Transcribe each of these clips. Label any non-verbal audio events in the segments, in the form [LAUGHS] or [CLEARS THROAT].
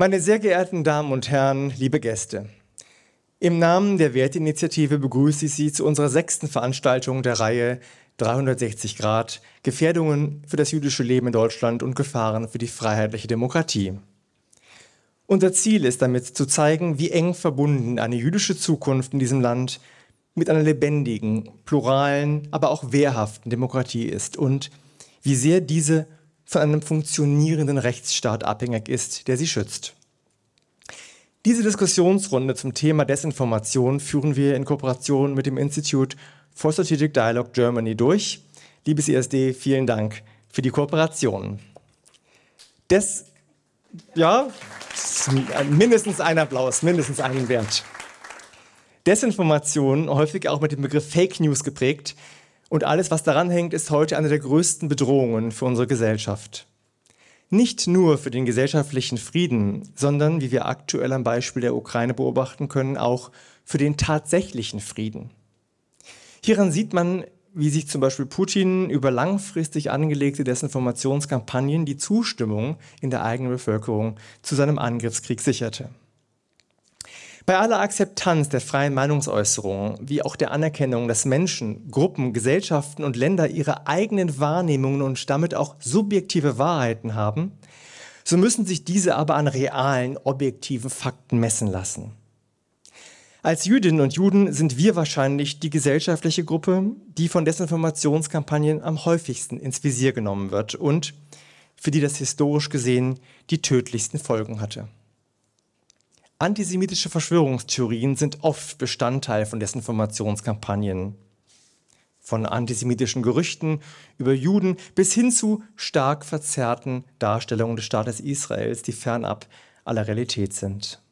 Meine sehr geehrten Damen und Herren, liebe Gäste, im Namen der Werteinitiative begrüße ich Sie zu unserer sechsten Veranstaltung der Reihe 360 Grad Gefährdungen für das jüdische Leben in Deutschland und Gefahren für die freiheitliche Demokratie. Unser Ziel ist damit zu zeigen, wie eng verbunden eine jüdische Zukunft in diesem Land mit einer lebendigen, pluralen, aber auch wehrhaften Demokratie ist und wie sehr diese von einem funktionierenden Rechtsstaat abhängig ist, der sie schützt. Diese Diskussionsrunde zum Thema Desinformation führen wir in Kooperation mit dem Institute for Strategic Dialogue Germany durch. Liebes ISD, vielen Dank für die Kooperation. Des, ja, mindestens ein Applaus, mindestens einen Wert. Desinformation, häufig auch mit dem Begriff Fake News geprägt, und alles, was daran hängt, ist heute eine der größten Bedrohungen für unsere Gesellschaft. Nicht nur für den gesellschaftlichen Frieden, sondern, wie wir aktuell am Beispiel der Ukraine beobachten können, auch für den tatsächlichen Frieden. Hieran sieht man, wie sich zum Beispiel Putin über langfristig angelegte Desinformationskampagnen die Zustimmung in der eigenen Bevölkerung zu seinem Angriffskrieg sicherte. Bei aller Akzeptanz der freien Meinungsäußerung, wie auch der Anerkennung, dass Menschen, Gruppen, Gesellschaften und Länder ihre eigenen Wahrnehmungen und damit auch subjektive Wahrheiten haben, so müssen sich diese aber an realen, objektiven Fakten messen lassen. Als Jüdinnen und Juden sind wir wahrscheinlich die gesellschaftliche Gruppe, die von Desinformationskampagnen am häufigsten ins Visier genommen wird und für die das historisch gesehen die tödlichsten Folgen hatte. Antisemitische Verschwörungstheorien sind oft Bestandteil von Desinformationskampagnen. Von antisemitischen Gerüchten über Juden bis hin zu stark verzerrten Darstellungen des Staates Israels, die fernab aller Realität sind.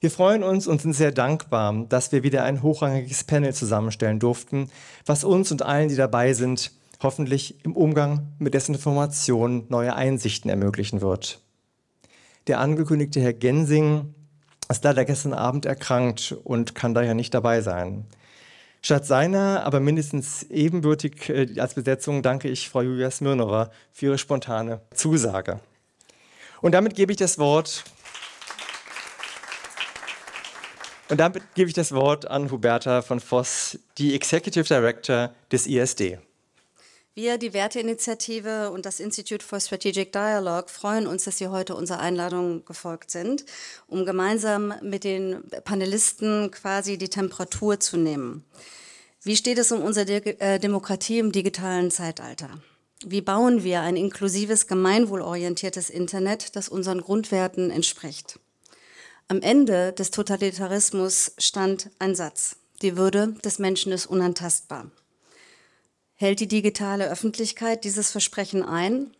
Wir freuen uns und sind sehr dankbar, dass wir wieder ein hochrangiges Panel zusammenstellen durften, was uns und allen, die dabei sind, hoffentlich im Umgang mit Desinformation neue Einsichten ermöglichen wird. Der angekündigte Herr Gensing ist leider gestern Abend erkrankt und kann daher nicht dabei sein. Statt seiner, aber mindestens ebenbürtig äh, als Besetzung danke ich Frau Julia Smirnova für ihre spontane Zusage. Und damit gebe ich das Wort und damit gebe ich das Wort an Huberta von Voss, die Executive Director des ISD. Wir, die Werteinitiative und das Institute for Strategic Dialogue, freuen uns, dass Sie heute unserer Einladung gefolgt sind, um gemeinsam mit den Panelisten quasi die Temperatur zu nehmen. Wie steht es um unsere äh, Demokratie im digitalen Zeitalter? Wie bauen wir ein inklusives, gemeinwohlorientiertes Internet, das unseren Grundwerten entspricht? Am Ende des Totalitarismus stand ein Satz. Die Würde des Menschen ist unantastbar. Hält die digitale Öffentlichkeit dieses Versprechen ein?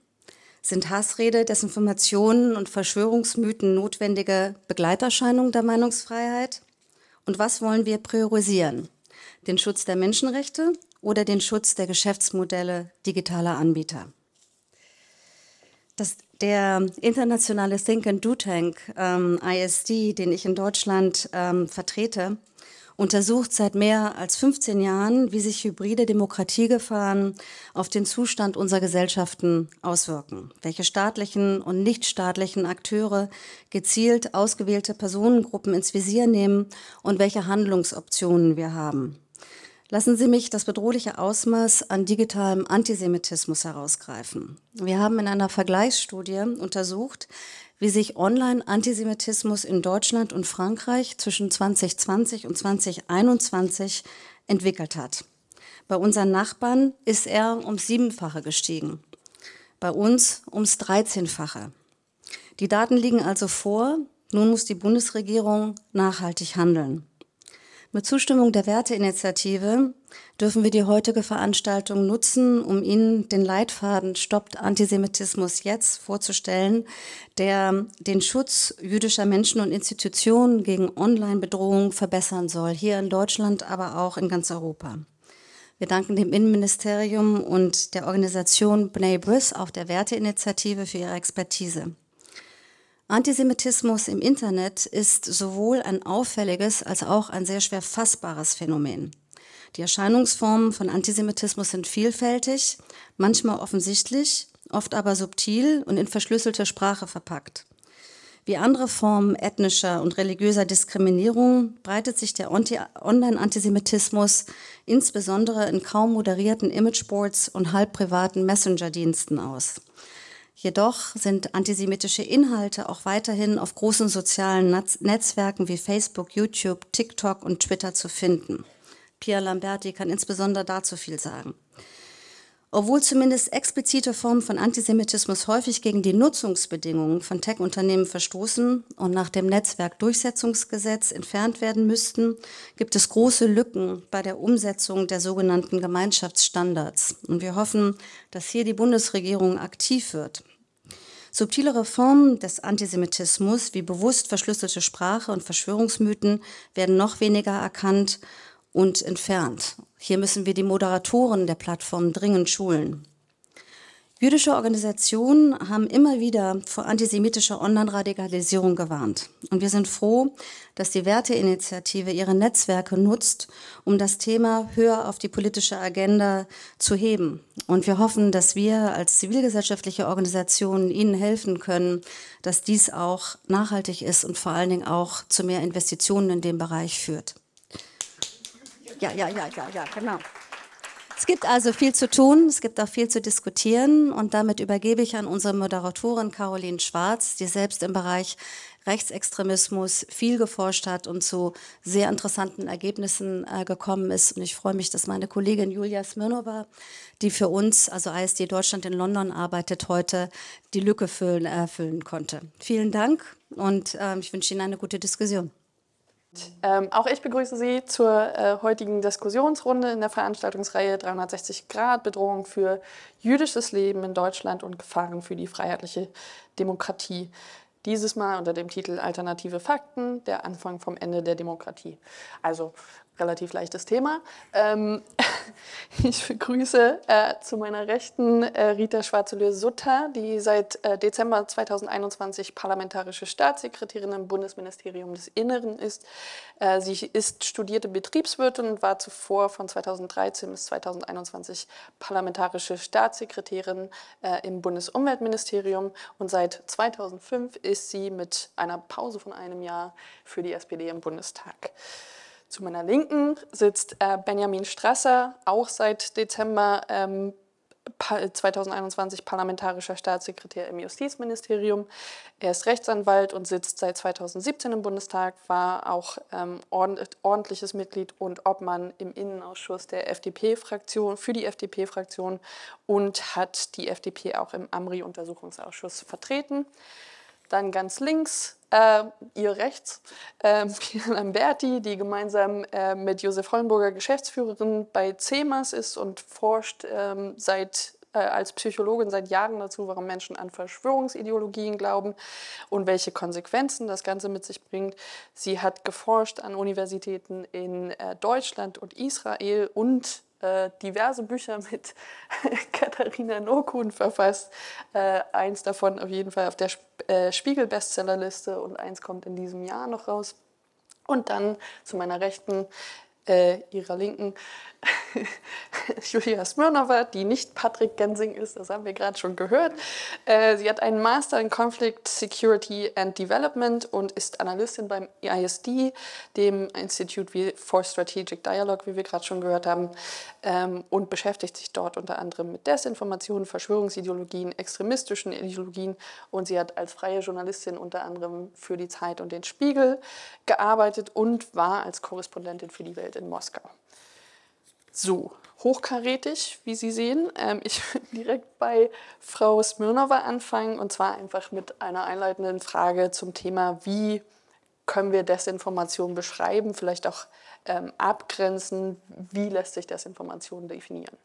Sind Hassrede, Desinformationen und Verschwörungsmythen notwendige Begleiterscheinungen der Meinungsfreiheit? Und was wollen wir priorisieren? Den Schutz der Menschenrechte oder den Schutz der Geschäftsmodelle digitaler Anbieter? Das, der internationale Think and Do Tank ähm, ISD, den ich in Deutschland ähm, vertrete, untersucht seit mehr als 15 Jahren, wie sich hybride Demokratiegefahren auf den Zustand unserer Gesellschaften auswirken, welche staatlichen und nichtstaatlichen Akteure gezielt ausgewählte Personengruppen ins Visier nehmen und welche Handlungsoptionen wir haben. Lassen Sie mich das bedrohliche Ausmaß an digitalem Antisemitismus herausgreifen. Wir haben in einer Vergleichsstudie untersucht, wie sich Online-Antisemitismus in Deutschland und Frankreich zwischen 2020 und 2021 entwickelt hat. Bei unseren Nachbarn ist er ums Siebenfache gestiegen, bei uns ums Dreizehnfache. Die Daten liegen also vor, nun muss die Bundesregierung nachhaltig handeln. Mit Zustimmung der Werteinitiative dürfen wir die heutige Veranstaltung nutzen, um Ihnen den Leitfaden Stoppt Antisemitismus jetzt vorzustellen, der den Schutz jüdischer Menschen und Institutionen gegen Online-Bedrohung verbessern soll, hier in Deutschland, aber auch in ganz Europa. Wir danken dem Innenministerium und der Organisation Bnei Bris, auch der Werteinitiative, für ihre Expertise. Antisemitismus im Internet ist sowohl ein auffälliges als auch ein sehr schwer fassbares Phänomen. Die Erscheinungsformen von Antisemitismus sind vielfältig, manchmal offensichtlich, oft aber subtil und in verschlüsselte Sprache verpackt. Wie andere Formen ethnischer und religiöser Diskriminierung breitet sich der Online-Antisemitismus insbesondere in kaum moderierten Imageboards und halb privaten Messenger-Diensten aus. Jedoch sind antisemitische Inhalte auch weiterhin auf großen sozialen Netzwerken wie Facebook, YouTube, TikTok und Twitter zu finden. Pia Lamberti kann insbesondere dazu viel sagen. Obwohl zumindest explizite Formen von Antisemitismus häufig gegen die Nutzungsbedingungen von Tech-Unternehmen verstoßen und nach dem Netzwerkdurchsetzungsgesetz entfernt werden müssten, gibt es große Lücken bei der Umsetzung der sogenannten Gemeinschaftsstandards. Und wir hoffen, dass hier die Bundesregierung aktiv wird. Subtilere Formen des Antisemitismus wie bewusst verschlüsselte Sprache und Verschwörungsmythen werden noch weniger erkannt und entfernt. Hier müssen wir die Moderatoren der Plattform dringend schulen. Jüdische Organisationen haben immer wieder vor antisemitischer Online-Radikalisierung gewarnt. Und wir sind froh, dass die Werteinitiative ihre Netzwerke nutzt, um das Thema höher auf die politische Agenda zu heben. Und wir hoffen, dass wir als zivilgesellschaftliche Organisationen Ihnen helfen können, dass dies auch nachhaltig ist und vor allen Dingen auch zu mehr Investitionen in dem Bereich führt. Ja, ja, ja, ja, ja, genau. Es gibt also viel zu tun, es gibt auch viel zu diskutieren und damit übergebe ich an unsere Moderatorin Caroline Schwarz, die selbst im Bereich Rechtsextremismus viel geforscht hat und zu sehr interessanten Ergebnissen äh, gekommen ist. Und ich freue mich, dass meine Kollegin Julia Smirnova, die für uns, also ISD Deutschland in London arbeitet, heute die Lücke füllen, erfüllen äh, konnte. Vielen Dank und äh, ich wünsche Ihnen eine gute Diskussion. Ähm, auch ich begrüße Sie zur äh, heutigen Diskussionsrunde in der Veranstaltungsreihe 360 Grad Bedrohung für jüdisches Leben in Deutschland und Gefahren für die freiheitliche Demokratie. Dieses Mal unter dem Titel Alternative Fakten, der Anfang vom Ende der Demokratie. Also relativ leichtes Thema. Ähm, [LAUGHS] ich begrüße äh, zu meiner Rechten äh, Rita Schwarzelö-Sutter, die seit äh, Dezember 2021 parlamentarische Staatssekretärin im Bundesministerium des Inneren ist. Äh, sie ist studierte Betriebswirtin und war zuvor von 2013 bis 2021 parlamentarische Staatssekretärin äh, im Bundesumweltministerium und seit 2005 ist sie mit einer Pause von einem Jahr für die SPD im Bundestag. Zu meiner Linken sitzt äh, Benjamin Strasser, auch seit Dezember ähm, 2021 parlamentarischer Staatssekretär im Justizministerium. Er ist Rechtsanwalt und sitzt seit 2017 im Bundestag, war auch ähm, ordentliches Mitglied und Obmann im Innenausschuss der FDP-Fraktion für die FDP-Fraktion und hat die FDP auch im AMRI-Untersuchungsausschuss vertreten. Dann ganz links, äh, ihr rechts, äh, [LAUGHS] Pia Lamberti, die gemeinsam äh, mit Josef Hollenburger Geschäftsführerin bei CEMAS ist und forscht ähm, seit äh, als Psychologin seit Jahren dazu, warum Menschen an Verschwörungsideologien glauben und welche Konsequenzen das Ganze mit sich bringt. Sie hat geforscht an Universitäten in äh, Deutschland und Israel und äh, diverse Bücher mit [LAUGHS] Katharina Nokun verfasst. Äh, eins davon auf jeden Fall auf der äh, Spiegel-Bestsellerliste und eins kommt in diesem Jahr noch raus. Und dann zu meiner Rechten, äh, ihrer Linken, [LAUGHS] Julia Smirnova, die nicht Patrick Gensing ist, das haben wir gerade schon gehört. Äh, sie hat einen Master in Conflict Security and Development und ist Analystin beim ISD, dem Institute for Strategic Dialogue, wie wir gerade schon gehört haben, ähm, und beschäftigt sich dort unter anderem mit Desinformationen, Verschwörungsideologien, extremistischen Ideologien und sie hat als freie Journalistin unter anderem für die Zeit und den Spiegel gearbeitet und war als Korrespondentin für die Welt in Moskau. So, hochkarätig, wie Sie sehen. Ähm, ich [LAUGHS] will direkt bei Frau Smirnova anfangen und zwar einfach mit einer einleitenden Frage zum Thema, wie können wir Desinformation beschreiben, vielleicht auch ähm, abgrenzen, wie lässt sich Desinformation definieren?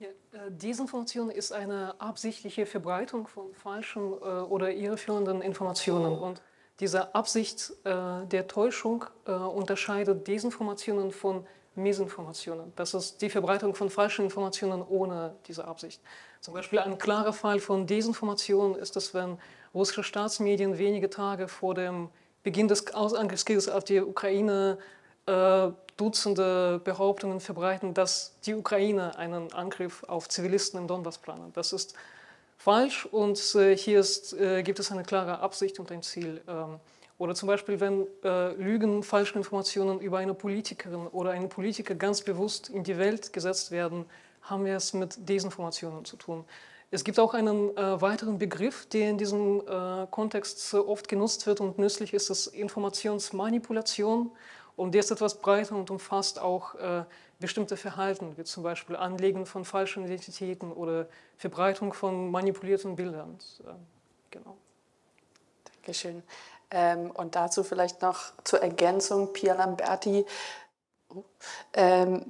Ja, äh, Desinformation ist eine absichtliche Verbreitung von falschen äh, oder irreführenden Informationen und diese Absicht äh, der Täuschung äh, unterscheidet Desinformationen von Missinformationen. Das ist die Verbreitung von falschen Informationen ohne diese Absicht. Zum Beispiel ein klarer Fall von Desinformation ist es, wenn russische Staatsmedien wenige Tage vor dem Beginn des Angriffskrieges auf die Ukraine äh, Dutzende Behauptungen verbreiten, dass die Ukraine einen Angriff auf Zivilisten im Donbass planen. Das ist falsch und äh, hier ist, äh, gibt es eine klare Absicht und ein Ziel. Ähm, oder zum Beispiel, wenn äh, Lügen, falsche Informationen über eine Politikerin oder einen Politiker ganz bewusst in die Welt gesetzt werden, haben wir es mit Desinformationen zu tun. Es gibt auch einen äh, weiteren Begriff, der in diesem äh, Kontext oft genutzt wird und nützlich ist, das Informationsmanipulation. Und der ist etwas breiter und umfasst auch äh, bestimmte Verhalten, wie zum Beispiel Anlegen von falschen Identitäten oder Verbreitung von manipulierten Bildern. Äh, genau. Dankeschön. Ähm, und dazu vielleicht noch zur Ergänzung, Pia Lamberti. Oh, ähm,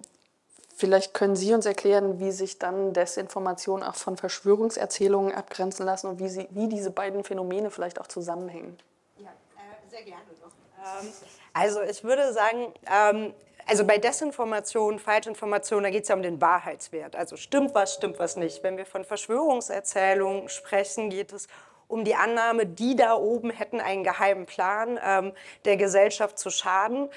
Vielleicht können Sie uns erklären, wie sich dann Desinformation auch von Verschwörungserzählungen abgrenzen lassen und wie, sie, wie diese beiden Phänomene vielleicht auch zusammenhängen. Ja, äh, sehr gerne doch. Ähm, also ich würde sagen, ähm, also bei Desinformation, Falschinformation, da geht es ja um den Wahrheitswert. Also stimmt was, stimmt was nicht. Wenn wir von Verschwörungserzählungen sprechen, geht es um die Annahme, die da oben hätten einen geheimen Plan, ähm, der Gesellschaft zu schaden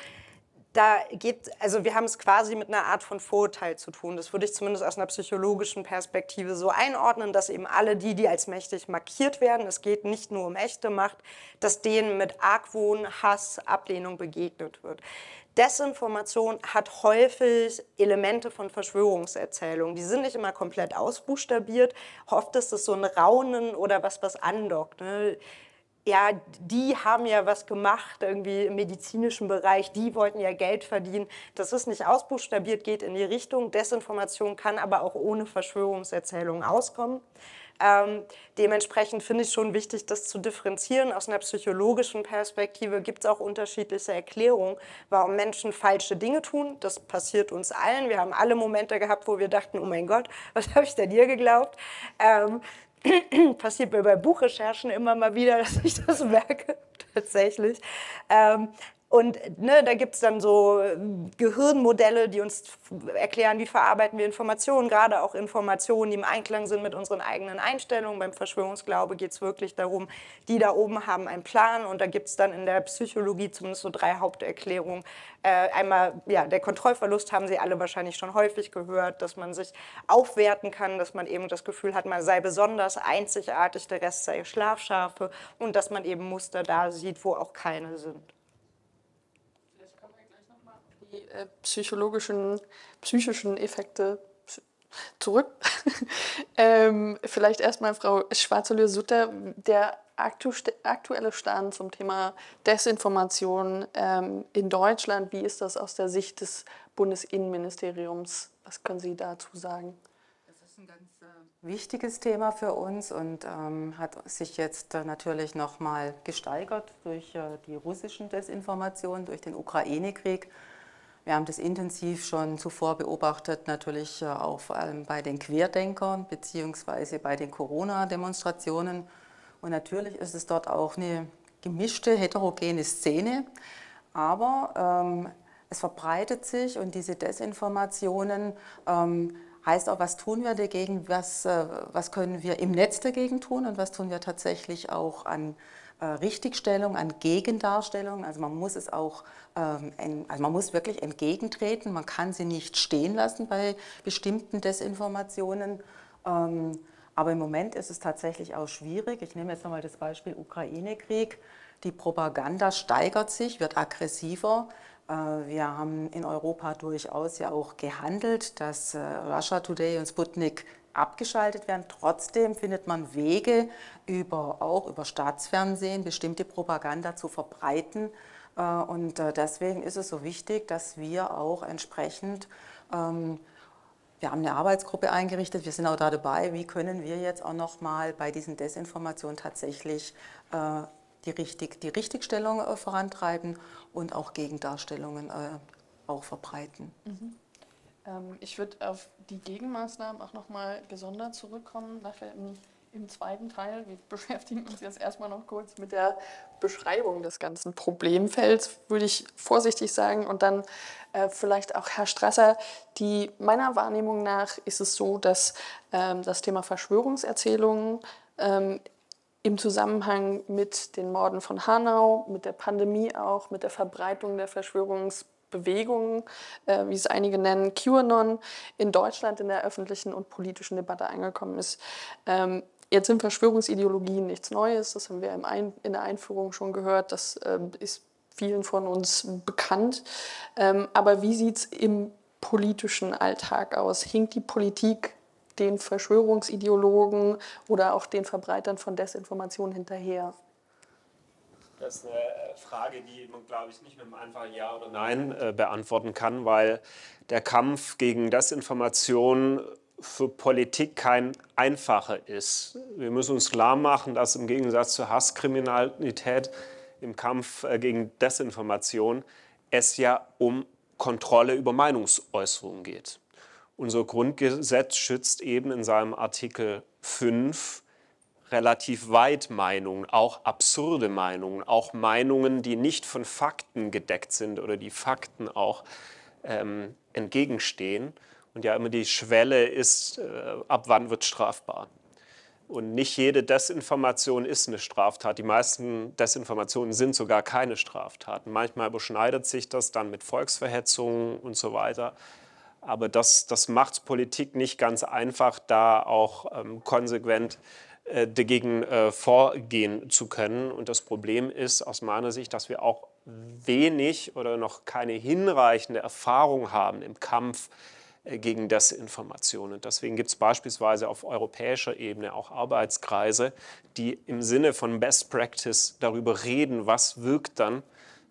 da geht, also wir haben es quasi mit einer Art von Vorurteil zu tun. Das würde ich zumindest aus einer psychologischen Perspektive so einordnen, dass eben alle die, die als mächtig markiert werden, es geht nicht nur um echte Macht, dass denen mit Argwohn, Hass, Ablehnung begegnet wird. Desinformation hat häufig Elemente von Verschwörungserzählungen. Die sind nicht immer komplett ausbuchstabiert. Oft ist es so ein Raunen oder was, was andockt. Ne? ja, die haben ja was gemacht, irgendwie im medizinischen Bereich, die wollten ja Geld verdienen. Das ist nicht ausbuchstabiert, geht in die Richtung. Desinformation kann aber auch ohne Verschwörungserzählungen auskommen. Ähm, dementsprechend finde ich schon wichtig, das zu differenzieren. Aus einer psychologischen Perspektive gibt es auch unterschiedliche Erklärungen, warum Menschen falsche Dinge tun. Das passiert uns allen. Wir haben alle Momente gehabt, wo wir dachten, oh mein Gott, [LAUGHS] was habe ich denn dir geglaubt? Ähm, [CLEARS THROAT] passiert mir bei Buchrecherchen immer mal wieder, [LAUGHS] dass ich das merke, [LAUGHS] tatsächlich. Ähm, und ne, da gibt es dann so äh, Gehirnmodelle, die uns erklären, wie verarbeiten wir Informationen, gerade auch Informationen, die im Einklang sind mit unseren eigenen Einstellungen. Beim Verschwörungsglaube geht es wirklich darum, die da oben haben einen Plan und da gibt es dann in der Psychologie zumindest so drei Haupterklärungen. Äh, einmal, ja, der Kontrollverlust haben Sie alle wahrscheinlich schon häufig gehört, dass man sich aufwerten kann, dass man eben das Gefühl hat, man sei besonders einzigartig, der Rest sei Schlafschafe und dass man eben Muster da sieht, wo auch keine sind. Die äh, psychologischen, psychischen Effekte zurück. [LAUGHS] ähm, vielleicht erstmal Frau Schwarzelö-Sutter, der aktu aktuelle Stand zum Thema Desinformation ähm, in Deutschland, wie ist das aus der Sicht des Bundesinnenministeriums? Was können Sie dazu sagen? Das ist ein ganz äh, wichtiges Thema für uns und ähm, hat sich jetzt äh, natürlich nochmal gesteigert durch äh, die russischen Desinformationen, durch den Ukraine-Krieg. Wir haben das intensiv schon zuvor beobachtet, natürlich äh, auch vor allem bei den Querdenkern bzw. bei den Corona-Demonstrationen. Und natürlich ist es dort auch eine gemischte, heterogene Szene. Aber ähm, es verbreitet sich und diese Desinformationen ähm, heißt auch, was tun wir dagegen, was, äh, was können wir im Netz dagegen tun und was tun wir tatsächlich auch an Richtigstellung, an Gegendarstellung. Also man muss es auch, ähm, also man muss wirklich entgegentreten. Man kann sie nicht stehen lassen bei bestimmten Desinformationen. Ähm, aber im Moment ist es tatsächlich auch schwierig. Ich nehme jetzt nochmal das Beispiel Ukraine-Krieg. Die Propaganda steigert sich, wird aggressiver. Äh, wir haben in Europa durchaus ja auch gehandelt, dass äh, Russia Today und Sputnik abgeschaltet werden. Trotzdem findet man Wege, über, auch über Staatsfernsehen bestimmte Propaganda zu verbreiten. Äh, und äh, deswegen ist es so wichtig, dass wir auch entsprechend, ähm, wir haben eine Arbeitsgruppe eingerichtet, wir sind auch da dabei, wie können wir jetzt auch nochmal bei diesen Desinformationen tatsächlich äh, die, Richtig, die Richtigstellung vorantreiben und auch Gegendarstellungen auch verbreiten. Mhm. Ähm, ich würde auf die Gegenmaßnahmen auch nochmal gesondert zurückkommen, nachher im, im, zweiten Teil. Wir [LAUGHS] beschäftigen uns jetzt erstmal noch kurz mit der Beschreibung des ganzen Problemfelds, würde ich vorsichtig sagen. Und dann äh, vielleicht auch Herr Strasser, die meiner Wahrnehmung nach ist es so, dass ähm, das Thema Verschwörungserzählungen ähm, im Zusammenhang mit den Morden von Hanau, mit der Pandemie auch, mit der Verbreitung der Verschwörungs Bewegung, äh, wie es einige nennen, QAnon, in Deutschland in der öffentlichen und politischen Debatte angekommen ist. Ähm, Jetzt sind Verschwörungsideologien nichts Neues, das haben wir in der Einführung schon gehört, das ähm, ist vielen von uns bekannt. Ähm, aber wie sieht es im politischen Alltag aus? Hinkt die Politik den Verschwörungsideologen oder auch den Verbreitern von Desinformation hinterher? Das ist eine Frage, die man, glaube ich, nicht mit einem einfachen Ja oder Nein äh, beantworten kann, weil der Kampf gegen Desinformation für Politik kein einfacher ist. Wir müssen uns klar machen, dass im Gegensatz zur Hasskriminalität im Kampf äh, gegen Desinformation es ja um Kontrolle über Meinungsäußerungen geht. Unser Grundgesetz schützt eben in seinem Artikel 5 relativ weit Meinungen, auch absurde Meinungen, auch Meinungen, die nicht von Fakten gedeckt sind oder die Fakten auch ähm, entgegenstehen. Und ja immer die Schwelle ist, äh, ab wann wird strafbar. Und nicht jede Desinformation ist eine Straftat. Die meisten Desinformationen sind sogar keine Straftaten. Manchmal überschneidet sich das dann mit Volksverhetzungen und so weiter. Aber das, das macht Politik nicht ganz einfach, da auch ähm, konsequent dagegen äh, vorgehen zu können. Und das Problem ist aus meiner Sicht, dass wir auch wenig oder noch keine hinreichende Erfahrung haben im Kampf äh, gegen Desinformation. Und deswegen gibt es beispielsweise auf europäischer Ebene auch Arbeitskreise, die im Sinne von Best Practice darüber reden, was wirkt dann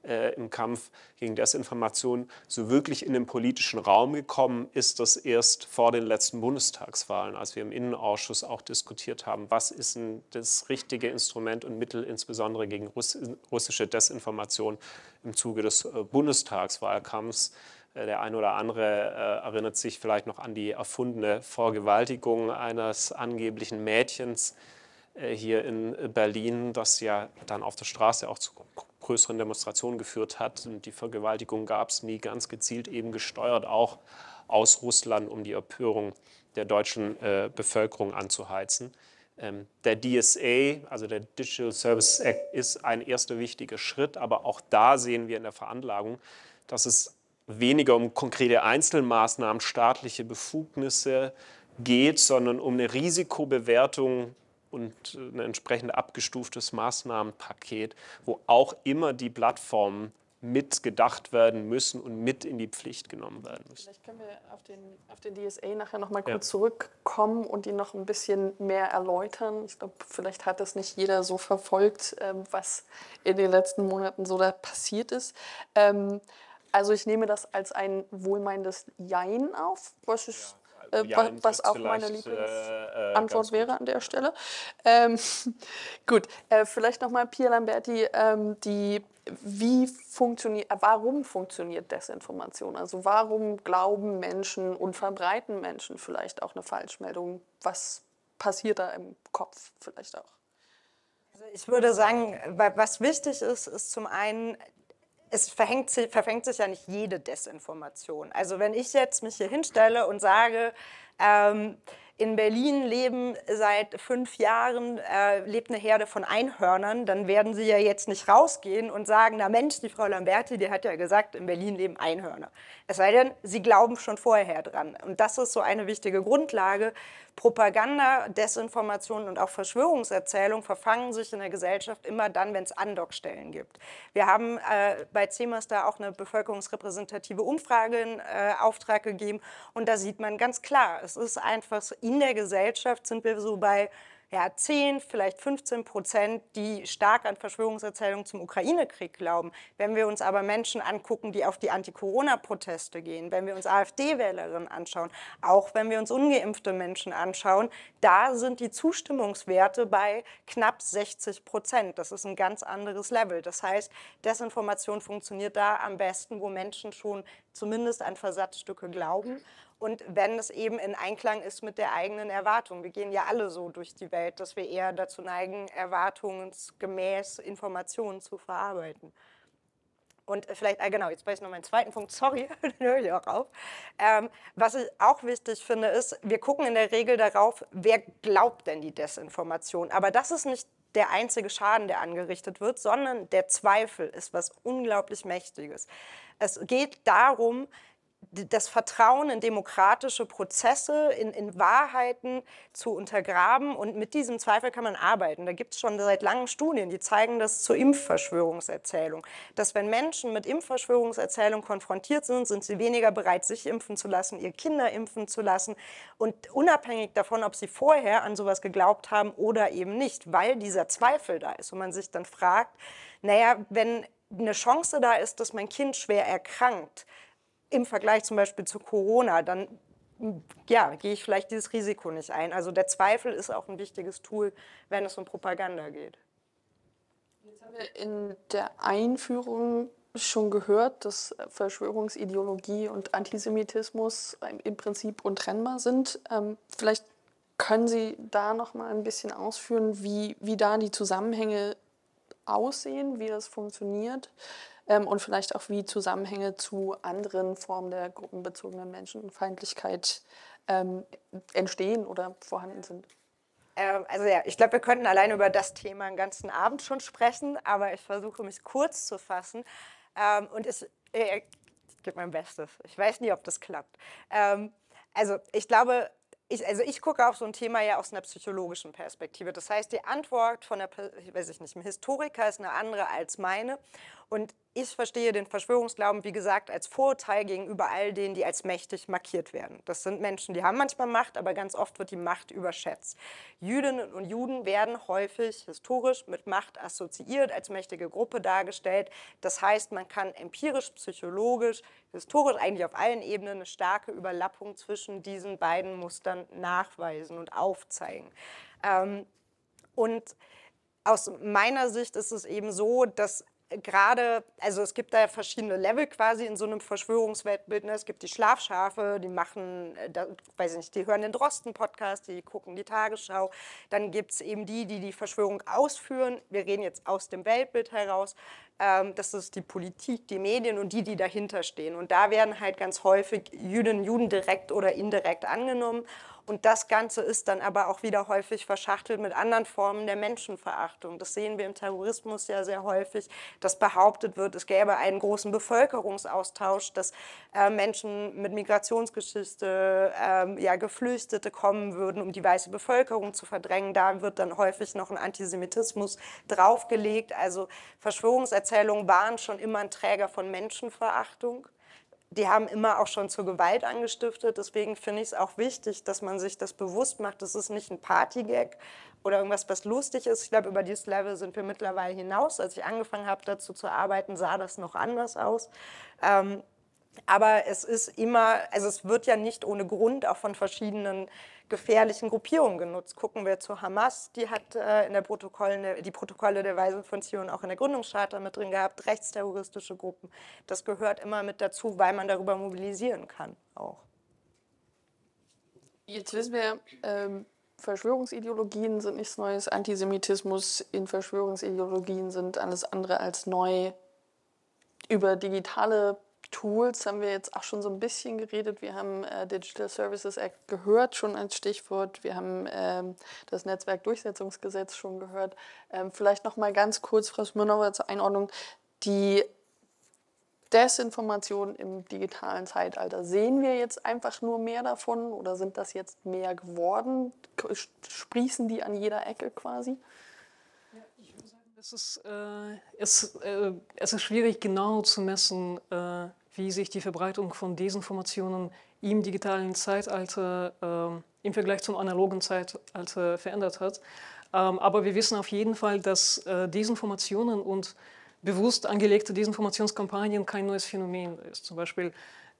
äh, im Kampf gegen Desinformation so wirklich in den politischen Raum gekommen ist das erst vor den letzten Bundestagswahlen, als wir im Innenausschuss auch diskutiert haben, was ist denn das richtige Instrument und Mittel insbesondere gegen russische Desinformation im Zuge des äh, Bundestagswahlkampfs. Äh, der eine oder andere äh, erinnert sich vielleicht noch an die erfundene Vergewaltigung eines angeblichen Mädchens hier in Berlin, das ja dann auf der Straße auch zu größeren Demonstrationen geführt hat. Und die Vergewaltigung gab es nie ganz gezielt eben gesteuert, auch aus Russland, um die Empörung der deutschen äh, Bevölkerung anzuheizen. Ähm, der DSA, also der Digital Services Act, ist ein erster wichtiger Schritt, aber auch da sehen wir in der Veranlagung, dass es weniger um konkrete Einzelmaßnahmen, staatliche Befugnisse geht, sondern um eine Risikobewertung und ein entsprechend abgestuftes Maßnahmenpaket, wo auch immer die Plattformen mitgedacht werden müssen und mit in die Pflicht genommen werden müssen. Vielleicht können wir auf den, auf den DSA nachher noch mal kurz ja. zurückkommen und ihn noch ein bisschen mehr erläutern. Ich glaube, vielleicht hat das nicht jeder so verfolgt, ähm, was in den letzten Monaten so da passiert ist. Ähm, also ich nehme das als ein wohlmeinendes Jein auf, was ist äh, ja, was auch meine Lieblingsantwort äh, äh wäre an der Stelle. Ähm, [LAUGHS] gut, äh, vielleicht nochmal Pierre Lamberti, ähm, die, wie funktioniert, äh, warum funktioniert Desinformation? Also warum glauben Menschen und verbreiten Menschen vielleicht auch eine Falschmeldung? Was passiert da im Kopf vielleicht auch? Also ich würde sagen, was wichtig ist, ist zum einen es verhängt, verfängt sich ja nicht jede Desinformation. Also wenn ich jetzt mich hier hinstelle und sage, ähm, in Berlin leben seit fünf Jahren, äh, lebt eine Herde von Einhörnern, dann werden sie ja jetzt nicht rausgehen und sagen, na Mensch, die Frau Lamberti, die hat ja gesagt, in Berlin leben Einhörner. Es sei denn, sie glauben schon vorher dran. Und das ist so eine wichtige Grundlage. Propaganda, Desinformation und auch Verschwörungserzählung verfangen sich in der Gesellschaft immer dann, wenn es Andockstellen gibt. Wir haben äh, bei CEMAS da auch eine bevölkerungsrepräsentative Umfrage in äh, Auftrag gegeben und da sieht man ganz klar, es ist einfach in der Gesellschaft sind wir so bei ja, 10, vielleicht 15 Prozent, die stark an Verschwörungserzählungen zum Ukraine-Krieg glauben. Wenn wir uns aber Menschen angucken, die auf die Anti-Corona-Proteste gehen, wenn wir uns AfD-Wählerinnen anschauen, auch wenn wir uns ungeimpfte Menschen anschauen, da sind die Zustimmungswerte bei knapp 60 Prozent. Das ist ein ganz anderes Level. Das heißt, Desinformation funktioniert da am besten, wo Menschen schon zumindest an Versatzstücke glauben und wenn es eben in Einklang ist mit der eigenen Erwartung. Wir gehen ja alle so durch die Welt, dass wir eher dazu neigen, erwartungsgemäß Informationen zu verarbeiten. Und vielleicht, äh, genau, jetzt weiß ich noch meinen zweiten Punkt, sorry, [LAUGHS] dann höre ich auch auf. Ähm, was ich auch wichtig finde, ist, wir gucken in der Regel darauf, wer glaubt denn die Desinformation. Aber das ist nicht der einzige Schaden, der angerichtet wird, sondern der Zweifel ist was unglaublich Mächtiges. Es geht darum, das Vertrauen in demokratische Prozesse, in, in, Wahrheiten zu untergraben. Und mit diesem Zweifel kann man arbeiten. Da gibt es schon seit langem Studien, die zeigen das zur Impfverschwörungserzählung. Dass wenn Menschen mit Impfverschwörungserzählung konfrontiert sind, sind sie weniger bereit, sich impfen zu lassen, ihre Kinder impfen zu lassen. Und unabhängig davon, ob sie vorher an sowas geglaubt haben oder eben nicht, weil dieser Zweifel da ist und man sich dann fragt, naja, wenn eine Chance da ist, dass mein Kind schwer erkrankt, im Vergleich zum Beispiel zu Corona, dann ja, gehe ich vielleicht dieses Risiko nicht ein. Also der Zweifel ist auch ein wichtiges Tool, wenn es um Propaganda geht. Jetzt haben wir in der Einführung schon gehört, dass Verschwörungsideologie und Antisemitismus im Prinzip untrennbar sind. Ähm, vielleicht können Sie da noch mal ein bisschen ausführen, wie, wie da die Zusammenhänge aussehen, wie das funktioniert ähm, und vielleicht auch wie Zusammenhänge zu anderen Formen der gruppenbezogenen Menschenfeindlichkeit ähm, entstehen oder vorhanden sind. Ähm, also ja, ich glaube, wir könnten allein über das Thema einen ganzen Abend schon sprechen, aber ich versuche mich kurz zu fassen. Ähm, und es, äh, ich gebe mein Bestes. Ich weiß nie, ob das klappt. Ähm, also ich glaube, ich, also ich gucke auf so ein Thema ja aus einer psychologischen Perspektive. Das heißt, die Antwort von der, weiß ich nicht, einem Historiker ist eine andere als meine. Und ich verstehe den Verschwörungsglauben, wie gesagt, als Vorurteil gegenüber all denen, die als mächtig markiert werden. Das sind Menschen, die haben manchmal Macht, aber ganz oft wird die Macht überschätzt. Jüdinnen und Juden werden häufig historisch mit Macht assoziiert, als mächtige Gruppe dargestellt. Das heißt, man kann empirisch, psychologisch, historisch eigentlich auf allen Ebenen eine starke Überlappung zwischen diesen beiden Mustern nachweisen und aufzeigen. Ähm, und aus meiner Sicht ist es eben so, dass gerade, also es gibt da verschiedene Level quasi in so einem Verschwörungsweltbild. Ne? Es gibt die Schlafschafe, die machen, äh, da, weiß ich nicht, die hören den Drosten-Podcast, die gucken die Tagesschau. Dann gibt es eben die, die die Verschwörung ausführen. Wir reden jetzt aus dem Weltbild heraus. Ähm, das ist die Politik, die Medien und die, die dahinter stehen. Und da werden halt ganz häufig Jüdinnen und Juden direkt oder indirekt angenommen. Und das Ganze ist dann aber auch wieder häufig verschachtelt mit anderen Formen der Menschenverachtung. Das sehen wir im Terrorismus ja sehr häufig, dass behauptet wird, es gäbe einen großen Bevölkerungsaustausch, dass äh, Menschen mit Migrationsgeschichte, äh, ja, Geflüchtete kommen würden, um die weiße Bevölkerung zu verdrängen. Da wird dann häufig noch ein Antisemitismus draufgelegt. Also Verschwörungserzählungen waren schon immer ein Träger von Menschenverachtung die haben immer auch schon zur Gewalt angestiftet. Deswegen finde ich es auch wichtig, dass man sich das bewusst macht. Das ist nicht ein Partygag oder irgendwas, was lustig ist. Ich glaube, über dieses Level sind wir mittlerweile hinaus. Als ich angefangen habe, dazu zu arbeiten, sah das noch anders aus. Ähm, aber es ist immer, also es wird ja nicht ohne Grund auch von verschiedenen gefährlichen Gruppierungen genutzt. Gucken wir zu Hamas, die hat äh, in der Protokolle, die Protokolle der Weisen von Zion auch in der Gründungscharta mit drin gehabt, rechtsterroristische Gruppen. Das gehört immer mit dazu, weil man darüber mobilisieren kann auch. Jetzt wissen wir, ähm, Verschwörungsideologien sind nichts Neues, Antisemitismus in Verschwörungsideologien sind alles andere als neu. Über digitale Tools haben wir jetzt auch schon so ein bisschen geredet. Wir haben äh, Digital Services Act gehört, schon als Stichwort. Wir haben ähm, das Netzwerkdurchsetzungsgesetz schon gehört. Ähm, vielleicht noch mal ganz kurz, Frau Smirnova, zur Einordnung. Die Desinformation im digitalen Zeitalter. Sehen wir jetzt einfach nur mehr davon oder sind das jetzt mehr geworden? Sprießen die an jeder Ecke quasi? Ja, ich würde sagen, es ist, äh, es, äh, es ist schwierig genau zu messen, äh, wie sich die Verbreitung von Desinformationen im digitalen Zeitalter äh, im Vergleich zum analogen Zeitalter verändert hat. Ähm, aber wir wissen auf jeden Fall, dass äh, Desinformationen und bewusst angelegte Desinformationskampagnen kein neues Phänomen ist. Zum Beispiel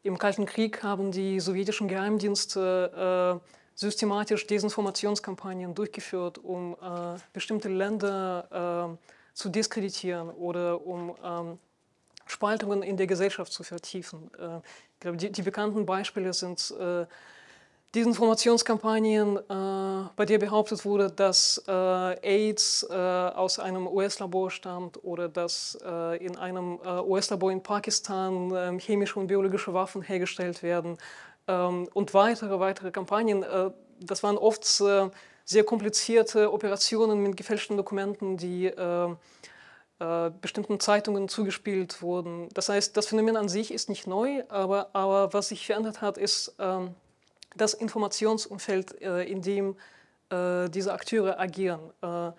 im Kalten Krieg haben die sowjetischen Geheimdienste äh, systematisch Desinformationskampagnen durchgeführt, um äh, bestimmte Länder äh, zu diskreditieren oder um ähm, Spaltungen in der Gesellschaft zu vertiefen. Äh, ich glaube, die, die bekannten Beispiele sind äh, Desinformationskampagnen, äh, bei der behauptet wurde, dass äh, AIDS äh, aus einem US-Labor stammt oder dass äh, in einem US-Labor in Pakistan ähm, chemische und biologische Waffen hergestellt werden ähm, und weitere, weitere Kampagnen. Das waren oft sehr komplizierte Operationen mit gefälschten Dokumenten, die äh, bestimmten Zeitungen zugespielt wurden. Das heißt, das Phänomen an sich ist nicht neu, aber, aber was sich verändert hat, ist ähm, das Informationsumfeld, äh, in dem äh, diese Akteure agieren. Äh,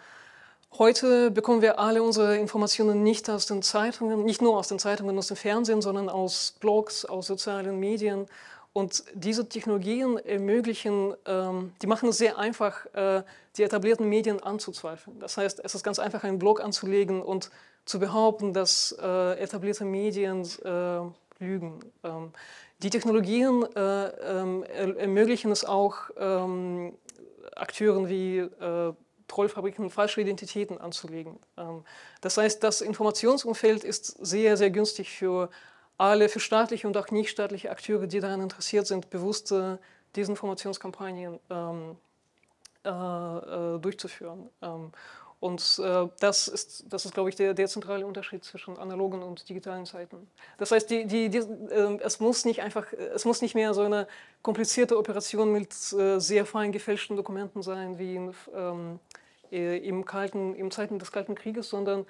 heute bekommen wir alle unsere Informationen nicht aus den Zeitungen, nicht nur aus den Zeitungen, aus dem Fernsehen, sondern aus Blogs, aus sozialen Medien. Und diese Technologien ermöglichen, ähm, die machen es sehr einfach, äh, die etablierten Medien anzuzweifeln. Das heißt, es ist ganz einfach, einen Blog anzulegen und zu behaupten, dass äh, etablierte Medien äh, lügen. Ähm, die Technologien äh, ähm, ermöglichen es auch ähm, Akteuren wie äh, Trollfabriken falsche Identitäten anzulegen. Ähm, das heißt, das Informationsumfeld ist sehr, sehr günstig für alle, für staatliche und auch nichtstaatliche Akteure, die daran interessiert sind, bewusste Desinformationskampagnen ähm, äh, äh, durchzuführen. Ähm, und äh, das ist, das ist, glaube ich, der, der zentrale Unterschied zwischen analogen und digitalen Zeiten. Das heißt, die, die, die, äh, es, muss nicht einfach, es muss nicht mehr so eine komplizierte Operation mit äh, sehr fein gefälschten Dokumenten sein, wie in, ähm, äh, im, kalten, im Zeiten des Kalten Krieges, sondern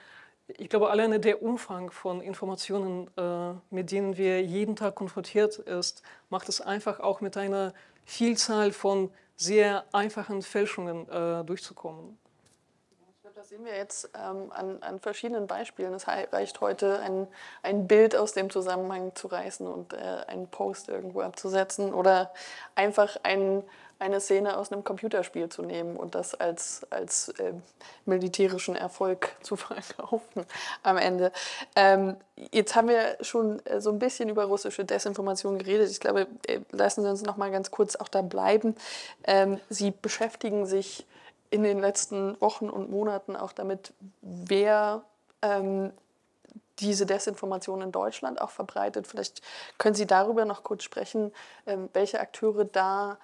ich glaube, alleine der Umfang von Informationen, äh, mit denen wir jeden Tag konfrontiert ist, macht es einfach auch mit einer Vielzahl von sehr einfachen Fälschungen äh, durchzukommen. Das sehen wir jetzt ähm, an, an, verschiedenen Beispielen. Es reicht heute, ein, ein Bild aus dem Zusammenhang zu reißen und äh, einen Post irgendwo abzusetzen oder einfach einen eine Szene aus einem Computerspiel zu nehmen und das als, als äh, militärischen Erfolg [LAUGHS] zu verkaufen am Ende. Ähm, jetzt haben wir schon äh, so ein bisschen über russische Desinformation geredet. Ich glaube, äh, lassen Sie uns noch mal ganz kurz auch da bleiben. Ähm, Sie beschäftigen sich in den letzten Wochen und Monaten auch damit, wer ähm, diese Desinformation in Deutschland auch verbreitet. Vielleicht können Sie darüber noch kurz sprechen, ähm, welche Akteure da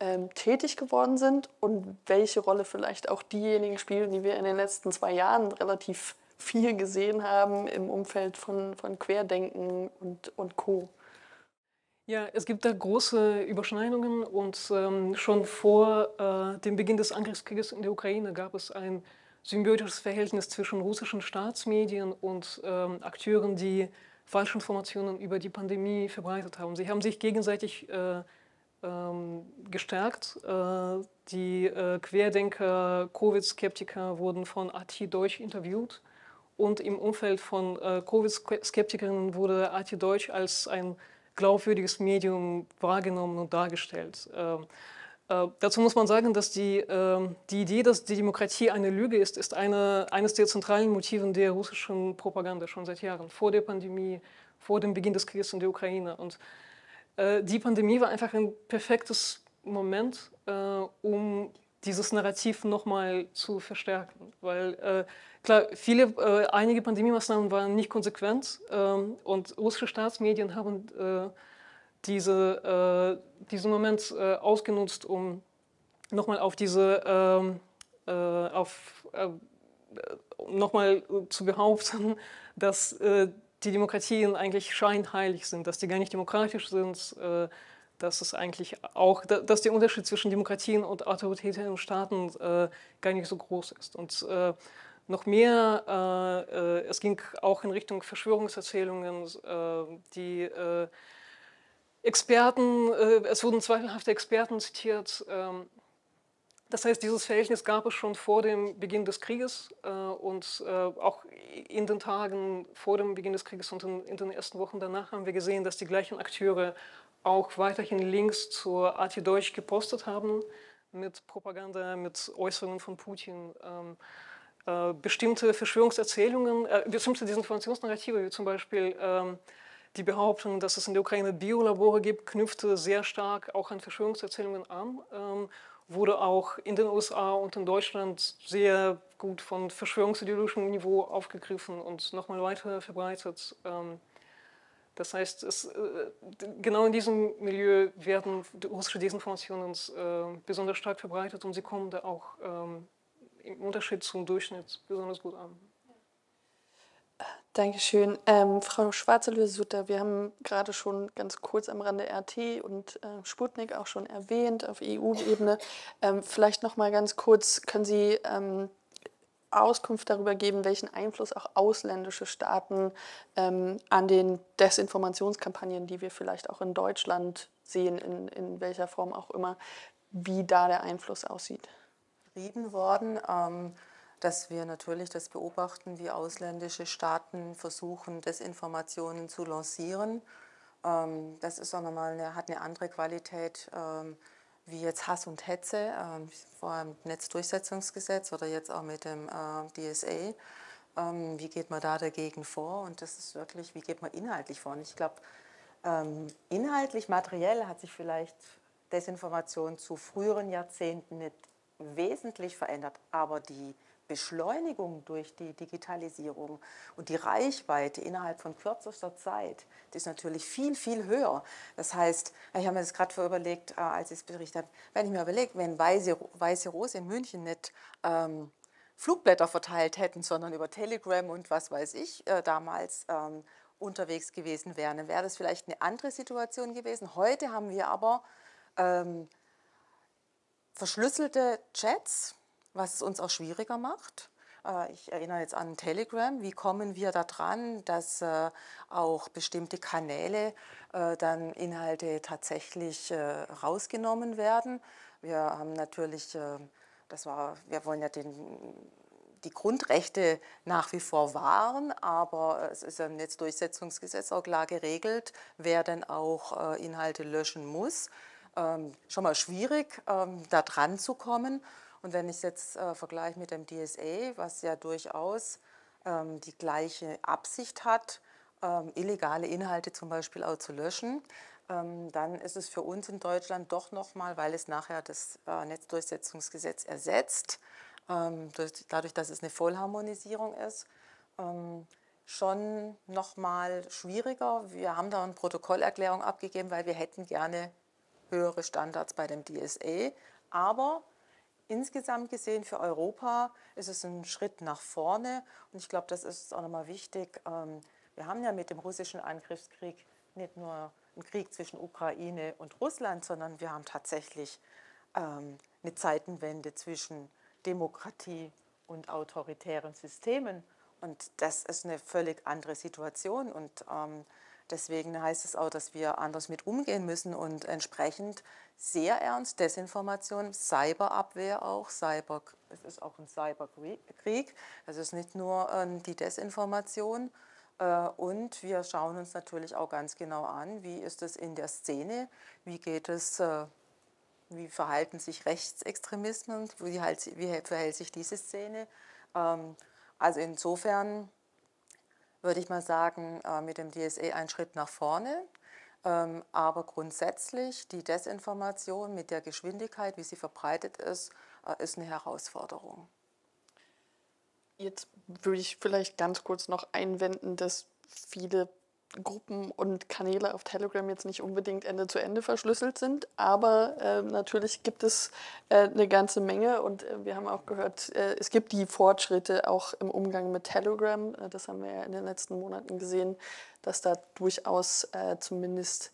ähm, tätig geworden sind und welche Rolle vielleicht auch diejenigen spielen, die wir in den letzten zwei Jahren relativ viel gesehen haben im Umfeld von, von Querdenken und, und Co. Ja, es gibt da große Überschneidungen und ähm, schon vor äh, dem Beginn des Angriffskrieges in der Ukraine gab es ein symbiotisches Verhältnis zwischen russischen Staatsmedien und ähm, Akteuren, die Falschinformationen über die Pandemie verbreitet haben. Sie haben sich gegenseitig äh, ähm, gestärkt. Äh, die äh, Querdenker, Covid-Skeptiker wurden von AT Deutsch interviewt und im Umfeld von äh, Covid-Skeptikern wurde AT Deutsch als ein glaubwürdiges Medium wahrgenommen und dargestellt. Ähm, äh, dazu muss man sagen, dass die, äh, die Idee, dass die Demokratie eine Lüge ist, ist eine, eines der zentralen Motiven der russischen Propaganda schon seit Jahren, vor der Pandemie, vor dem Beginn des Krieges in der Ukraine. Und äh, die Pandemie war einfach ein perfektes Moment, äh, um dieses Narrativ nochmal zu verstärken. Weil äh, klar, viele, äh, einige Pandemie-Maßnahmen waren nicht konsequent ähm, und russische Staatsmedien haben äh, diese, äh, diesen Moment ausgenutzt, um nochmal auf diese, ähm, auf, nochmal zu behaupten, [LAUGHS] dass die Demokratien eigentlich scheinheilig sind, dass die gar nicht demokratisch sind, äh, dass es eigentlich auch, dass der Unterschied zwischen Demokratien und autoritären Staaten äh, gar nicht so groß ist. Und äh, noch mehr, es ging auch in Richtung Verschwörungserzählungen, die Experten, es wurden zweifelhafte Experten zitiert, ähm, das heißt, dieses Verhältnis gab es schon vor dem Beginn des Krieges äh, und äh, auch in den Tagen vor dem Beginn des Krieges und in, den ersten Wochen danach haben wir gesehen, dass die gleichen Akteure auch weiterhin Links zur AT Deutsch gepostet haben mit Propaganda, mit Äußerungen von Putin. Äh, bestimmte Verschwörungserzählungen, äh, bestimmte Desinformationsnarrative, wie zum Beispiel ähm, die Behauptung, dass es in der Ukraine Biolabore gibt, knüpfte sehr stark auch an Verschwörungserzählungen an. Ähm, wurde auch in den USA und in Deutschland sehr gut von verschwörungsideologischem Niveau aufgegriffen und nochmal weiter verbreitet. Ähm, das heißt, es, äh, genau in diesem Milieu werden russische Desinformationen äh, besonders stark verbreitet und sie kommen da auch ähm, im Unterschied zum Durchschnitt besonders gut an. Dankeschön. Ähm, Frau Schwarzelö-Sutter, wir haben gerade schon ganz kurz am Rande RT und äh, Sputnik auch schon erwähnt auf EU-Ebene. Ähm, vielleicht noch mal ganz kurz, können Sie ähm, Auskunft darüber geben, welchen Einfluss auch ausländische Staaten ähm, an den Desinformationskampagnen, die wir vielleicht auch in Deutschland sehen, in, in welcher Form auch immer, wie da der Einfluss aussieht? Beschrieben worden, ähm, dass wir natürlich das beobachten, wie ausländische Staaten versuchen, Desinformationen zu lancieren. Ähm, das ist auch nochmal eine, hat eine andere Qualität ähm, wie jetzt Hass und Hetze, vor dem Netzdurchsetzungsgesetz oder jetzt auch mit dem äh, DSA. Wie geht man da dagegen vor? Und das ist wirklich, wie geht man inhaltlich vor? Und ich glaube, inhaltlich, materiell hat sich vielleicht Desinformation zu früheren Jahrzehnten nicht wesentlich verändert, aber die Beschleunigung durch die Digitalisierung und die Reichweite innerhalb von kürzester Zeit, die ist natürlich viel, viel höher. Das heißt, ich habe mir das gerade überlegt, äh, als ich es berichtet habe, wenn ich mir überlege, wenn Weiße, Weiße Rose in München nicht ähm, Flugblätter verteilt hätten, sondern über Telegram und was weiß ich äh, damals ähm, unterwegs gewesen wären, dann wäre das vielleicht eine andere Situation gewesen. Heute haben wir aber ähm, verschlüsselte Chats, was es uns auch schwieriger macht. Äh, ich erinnere jetzt an Telegram. Wie kommen wir daran, dass äh, auch bestimmte Kanäle äh, dann Inhalte tatsächlich rausgenommen werden? Wir haben natürlich, das war, wir wollen ja den, die Grundrechte nach wie vor wahren, aber es ist ja im Netzdurchsetzungsgesetz auch klar geregelt, wer denn auch Inhalte löschen muss. Ähm, schon mal schwierig, ähm, da dran zu kommen. Und wenn ich es jetzt äh, vergleiche mit dem DSA, was ja durchaus ähm, die gleiche Absicht hat, ähm, illegale Inhalte zum Beispiel auch zu löschen, ähm, dann ist es für uns in Deutschland doch nochmal, weil es nachher das äh, Netzdurchsetzungsgesetz ersetzt, ähm, durch, dadurch, dass es eine Vollharmonisierung ist, schon nochmal schwieriger. Wir haben da eine Protokollerklärung abgegeben, weil wir hätten gerne höhere Standards bei dem DSA, aber insgesamt gesehen für Europa ist es ein Schritt nach vorne. Und ich glaube, das ist auch nochmal wichtig. Ähm, wir haben ja mit dem russischen Angriffskrieg nicht nur einen Krieg zwischen Ukraine und Russland, sondern wir haben tatsächlich ähm, eine Zeitenwende zwischen Demokratie und autoritären Systemen. Und das ist eine völlig andere Situation. Und ähm, Deswegen heißt es auch, dass wir anders mit umgehen müssen und entsprechend sehr ernst Desinformation, Cyberabwehr auch, Cyber, es ist auch ein Cyberkrieg, es ist nicht nur ähm, die Desinformation. Äh, und wir schauen uns natürlich auch ganz genau an, wie ist es in der Szene, wie geht es, äh, wie verhalten sich Rechtsextremismen, wie, wie verhält sich diese Szene. Ähm, also insofern würde ich mal sagen, äh, mit dem DSA ein Schritt nach vorne. Ähm, aber grundsätzlich die Desinformation mit der Geschwindigkeit, wie sie verbreitet ist, äh, ist eine Herausforderung. Jetzt würde ich vielleicht ganz kurz noch einwenden, dass viele Gruppen und Kanäle auf Telegram jetzt nicht unbedingt Ende zu Ende verschlüsselt sind, aber äh, natürlich gibt es äh, eine ganze Menge und äh, wir haben auch gehört, äh, es gibt die Fortschritte auch im Umgang mit Telegram. Äh, das haben wir ja in den letzten Monaten gesehen, dass da durchaus äh, zumindest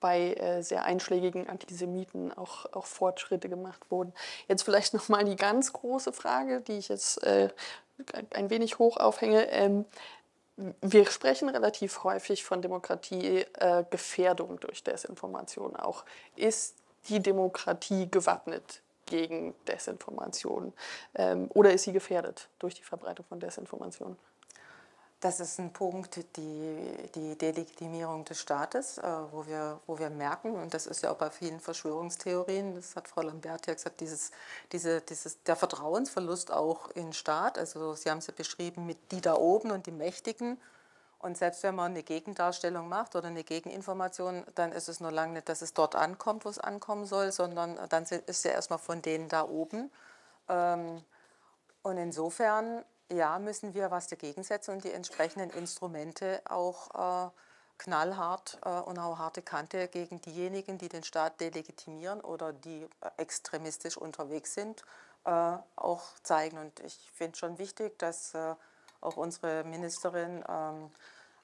bei sehr einschlägigen Antisemiten auch, auch Fortschritte gemacht wurden. Jetzt vielleicht nochmal die ganz große Frage, die ich jetzt ein wenig hoch aufhänge. Ähm, wir sprechen relativ häufig von Demokratiegefährdung äh, durch Desinformation auch. Ist die Demokratie gewappnet gegen Desinformation ähm, oder ist sie gefährdet durch die Verbreitung von Desinformation? Das ist ein Punkt, die, die Delegitimierung des Staates, äh, wo, wir, wo wir merken, und das ist ja auch bei vielen Verschwörungstheorien, das hat Frau Lambert ja gesagt, dieses, diese, dieses, der Vertrauensverlust auch in Staat. Also Sie haben es ja beschrieben mit die da oben und die Mächtigen. Und selbst wenn man eine Gegendarstellung macht oder eine Gegeninformation, dann ist es nur lange nicht, dass es dort ankommt, wo es ankommen soll, sondern dann ist es ja erstmal von denen da oben. Ähm, und insofern ja, müssen wir was dagegen setzen und die entsprechenden Instrumente auch äh, knallhart äh, und auch harte Kante gegen diejenigen, die den Staat delegitimieren oder die äh, extremistisch unterwegs sind, äh, auch zeigen. Und ich finde schon wichtig, dass äh, auch unsere Ministerin ähm,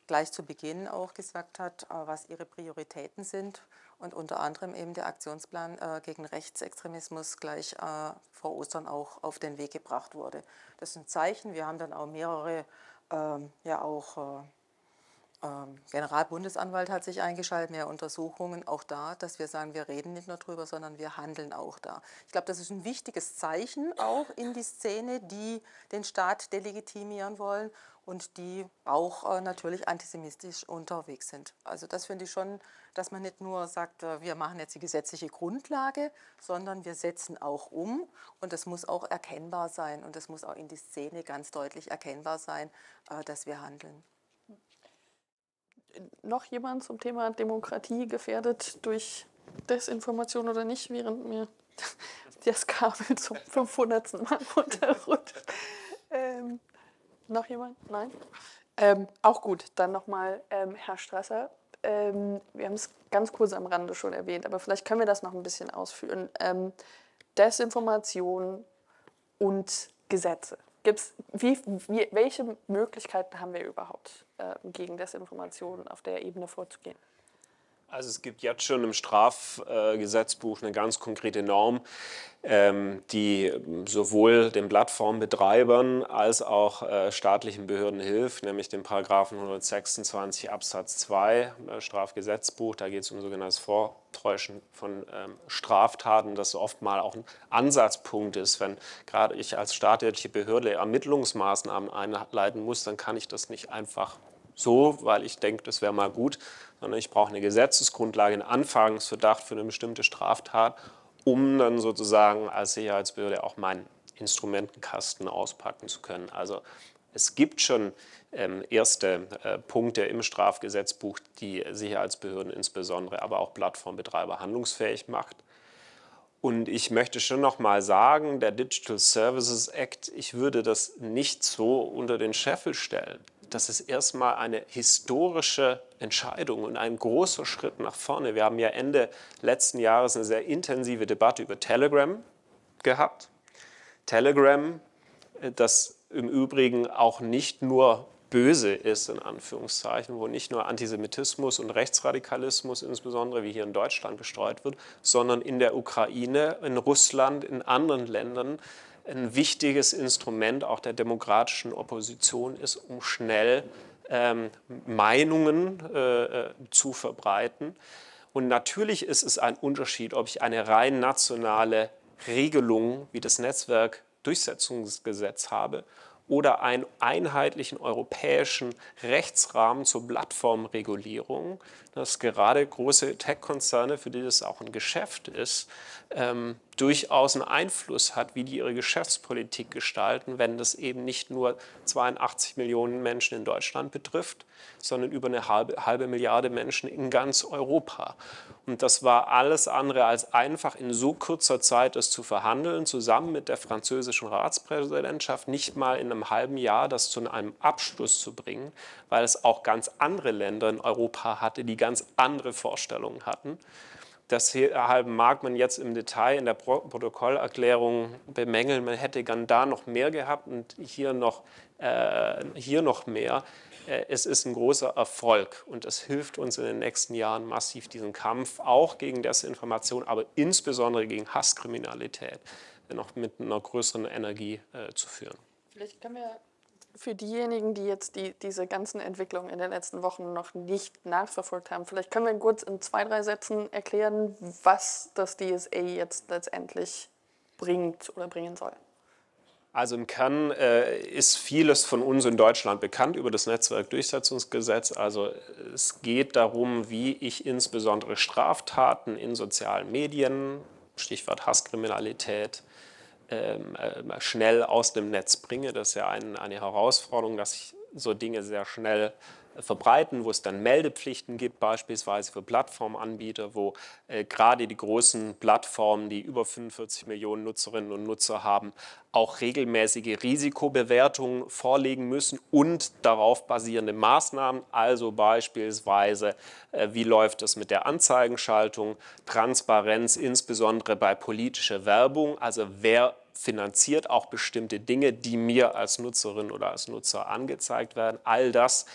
gleich zu Beginn auch gesagt hat, was ihre Prioritäten sind und unter anderem eben der Aktionsplan gegen Rechtsextremismus gleich vor Ostern auch auf den Weg gebracht wurde. Das ist ein Zeichen. Wir haben dann auch mehrere, ähm, ja auch Generalbundesanwalt hat sich eingeschaltet, mehr Untersuchungen, auch da, dass wir sagen, wir reden nicht nur drüber, sondern wir handeln auch da. Ich glaube, das ist ein wichtiges Zeichen auch in die Szene, die den Staat delegitimieren wollen und die auch äh, natürlich antisemitisch unterwegs sind. Also das finde ich schon, dass man nicht nur sagt, äh, wir machen jetzt die gesetzliche Grundlage, sondern wir setzen auch um und es muss auch erkennbar sein und es muss auch in die Szene ganz deutlich erkennbar sein, äh, dass wir handeln noch jemand zum Thema Demokratie gefährdet durch Desinformation oder nicht, während mir [LAUGHS] das Kabel zum 500. Mal [LAUGHS] runterrutscht? Ähm, noch jemand? Nein? Ähm, auch gut, dann nochmal ähm, Herr Strasser. Ähm, wir haben es ganz kurz am Rande schon erwähnt, aber vielleicht können wir das noch ein bisschen ausführen. Ähm, Desinformation und Gesetze. Gibt's, wie, wie, welche Möglichkeiten haben wir überhaupt, äh, gegen Desinformation auf der Ebene vorzugehen? Also es gibt jetzt schon im Strafgesetzbuch eine ganz konkrete Norm, ähm, die sowohl den Plattformbetreibern als auch äh, staatlichen Behörden hilft, nämlich den Paragraphen 126 Absatz 2 äh, Strafgesetzbuch. Da geht es um sogenanntes Vortäuschen von ähm, Straftaten, das oft mal auch ein Ansatzpunkt ist. Wenn gerade ich als staatliche Behörde Ermittlungsmaßnahmen einleiten muss, dann kann ich das nicht einfach so, weil ich denke, das wäre mal gut, sondern ich brauche eine Gesetzesgrundlage, einen Anfangsverdacht für eine bestimmte Straftat, um dann sozusagen als Sicherheitsbehörde auch meinen Instrumentenkasten auspacken zu können. Also es gibt schon ähm, erste äh, Punkte im Strafgesetzbuch, die Sicherheitsbehörden insbesondere, aber auch Plattformbetreiber handlungsfähig macht. Und ich möchte schon noch mal sagen, der Digital Services Act, ich würde das nicht so unter den Scheffel stellen das ist erstmal eine historische Entscheidung und ein großer Schritt nach vorne. Wir haben ja Ende letzten Jahres eine sehr intensive Debatte über Telegram gehabt. Telegram, äh, das im Übrigen auch nicht nur böse ist, in Anführungszeichen, wo nicht nur Antisemitismus und Rechtsradikalismus insbesondere wie hier in Deutschland gestreut wird, sondern in der Ukraine, in Russland, in anderen Ländern ein wichtiges Instrument auch der demokratischen Opposition ist, um schnell ähm, Meinungen äh, äh, zu verbreiten. Und natürlich ist es ein Unterschied, ob ich eine rein nationale Regelung wie das Netzwerkdurchsetzungsgesetz habe oder einen einheitlichen europäischen Rechtsrahmen zur Plattformregulierung, dass gerade große Tech-Konzerne, für die das auch ein Geschäft ist, ähm, durchaus einen Einfluss hat, wie die ihre Geschäftspolitik gestalten, wenn das eben nicht nur 82 Millionen Menschen in Deutschland betrifft, sondern über eine halbe, halbe Milliarde Menschen in ganz Europa. Und das war alles andere als einfach in so kurzer Zeit das zu verhandeln, zusammen mit der französischen Ratspräsidentschaft, nicht mal in einem halben Jahr das zu einem Abschluss zu bringen, weil es auch ganz andere Länder in Europa hatte, die ganz andere Vorstellungen hatten. Deshalb mag man jetzt im Detail in der Protokollerklärung bemängeln, man hätte gern da noch mehr gehabt und hier noch, äh, hier noch mehr. Äh, es ist ein großer Erfolg und es hilft uns in den nächsten Jahren massiv, diesen Kampf auch gegen Desinformation, aber insbesondere gegen Hasskriminalität noch mit einer größeren Energie äh, zu führen. Vielleicht können wir für diejenigen, die jetzt die, diese ganzen Entwicklungen in den letzten Wochen noch nicht nachverfolgt haben, vielleicht können wir kurz in zwei, drei Sätzen erklären, was das DSA jetzt letztendlich bringt oder bringen soll. Also im Kern äh, ist vieles von uns in Deutschland bekannt über das Netzwerkdurchsetzungsgesetz. Also es geht darum, wie ich insbesondere Straftaten in sozialen Medien, Stichwort Hasskriminalität, ähm, äh, schnell aus dem Netz bringe. Das ist ja ein, eine Herausforderung, dass ich so Dinge sehr schnell verbreiten, wo es dann Meldepflichten gibt, beispielsweise für Plattformanbieter, wo äh, gerade die großen Plattformen, die über 45 Millionen Nutzerinnen und Nutzer haben, auch regelmäßige Risikobewertungen vorlegen müssen und darauf basierende Maßnahmen, also beispielsweise, äh, wie läuft es mit der Anzeigenschaltung, Transparenz insbesondere bei politischer Werbung, also wer finanziert auch bestimmte Dinge, die mir als Nutzerin oder als Nutzer angezeigt werden. All das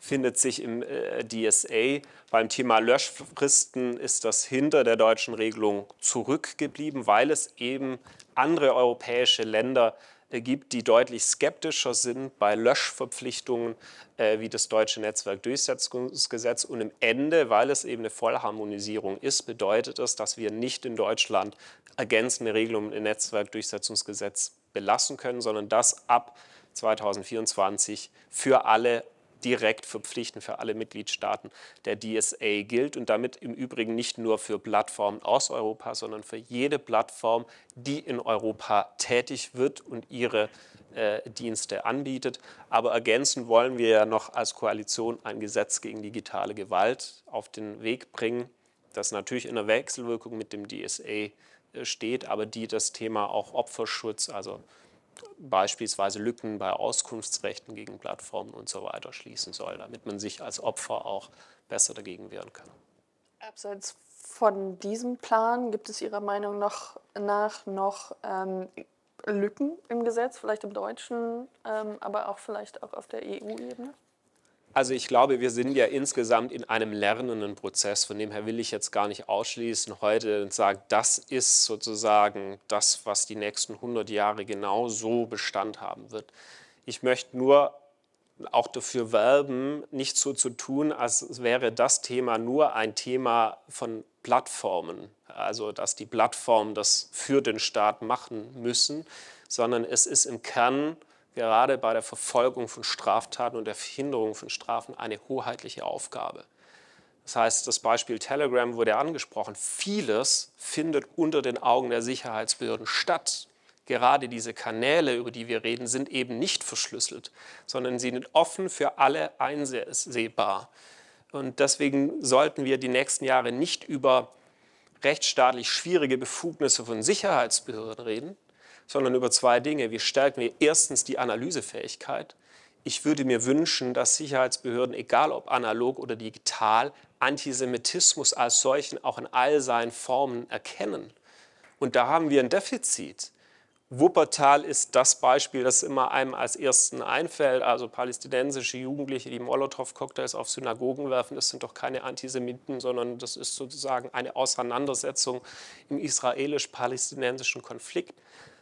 findet sich im äh, DSA. Beim Thema Löschfristen ist das hinter der deutschen Regelung zurückgeblieben, weil es eben andere europäische Länder äh, gibt, die deutlich skeptischer sind bei Löschverpflichtungen äh, wie das deutsche Netzwerkdurchsetzungsgesetz. Und im Ende, weil es eben eine Vollharmonisierung ist, bedeutet es, dass wir nicht in Deutschland ergänzende Regelungen im Netzwerkdurchsetzungsgesetz belassen können, sondern das ab 2024 für alle direkt verpflichtend für alle Mitgliedstaaten der DSA gilt und damit im Übrigen nicht nur für Plattformen aus Europa, sondern für jede Plattform, die in Europa tätig wird und ihre äh, Dienste anbietet. Aber ergänzend wollen wir ja noch als Koalition ein Gesetz gegen digitale Gewalt auf den Weg bringen, das natürlich in der Wechselwirkung mit dem DSA äh, steht, aber die das Thema auch Opferschutz, also beispielsweise Lücken bei Auskunftsrechten gegen Plattformen und so weiter schließen soll, damit man sich als Opfer auch besser dagegen wehren kann. Abseits von diesem Plan gibt es Ihrer Meinung nach noch ähm, Lücken im Gesetz, vielleicht im Deutschen, ähm, aber auch vielleicht auch auf der EU-Ebene? Also ich glaube, wir sind ja insgesamt in einem lernenden Prozess. Von dem her will ich jetzt gar nicht ausschließen heute und sagen, das ist sozusagen das, was die nächsten 100 Jahre genau so Bestand haben wird. Ich möchte nur auch dafür werben, nicht so zu tun, als wäre das Thema nur ein Thema von Plattformen, also dass die Plattformen das für den Staat machen müssen, sondern es ist im Kern gerade bei der Verfolgung von Straftaten und der Verhinderung von Strafen eine hoheitliche Aufgabe. Das heißt, das Beispiel Telegram wurde angesprochen. Vieles findet unter den Augen der Sicherheitsbehörden statt. Gerade diese Kanäle, über die wir reden, sind eben nicht verschlüsselt, sondern sie sind offen für alle einsehbar. Und deswegen sollten wir die nächsten Jahre nicht über rechtsstaatlich schwierige Befugnisse von Sicherheitsbehörden reden, sondern über zwei Dinge. Wie stärken wir erstens die Analysefähigkeit? Ich würde mir wünschen, dass Sicherheitsbehörden, egal ob analog oder digital, Antisemitismus als solchen auch in all seinen Formen erkennen. Und da haben wir ein Defizit. Wuppertal ist das Beispiel, das immer einem als ersten einfällt. Also palästinensische Jugendliche, die Molotow-Cocktails auf Synagogen werfen, das sind doch keine Antisemiten, sondern das ist sozusagen eine Auseinandersetzung im israelisch-palästinensischen Konflikt.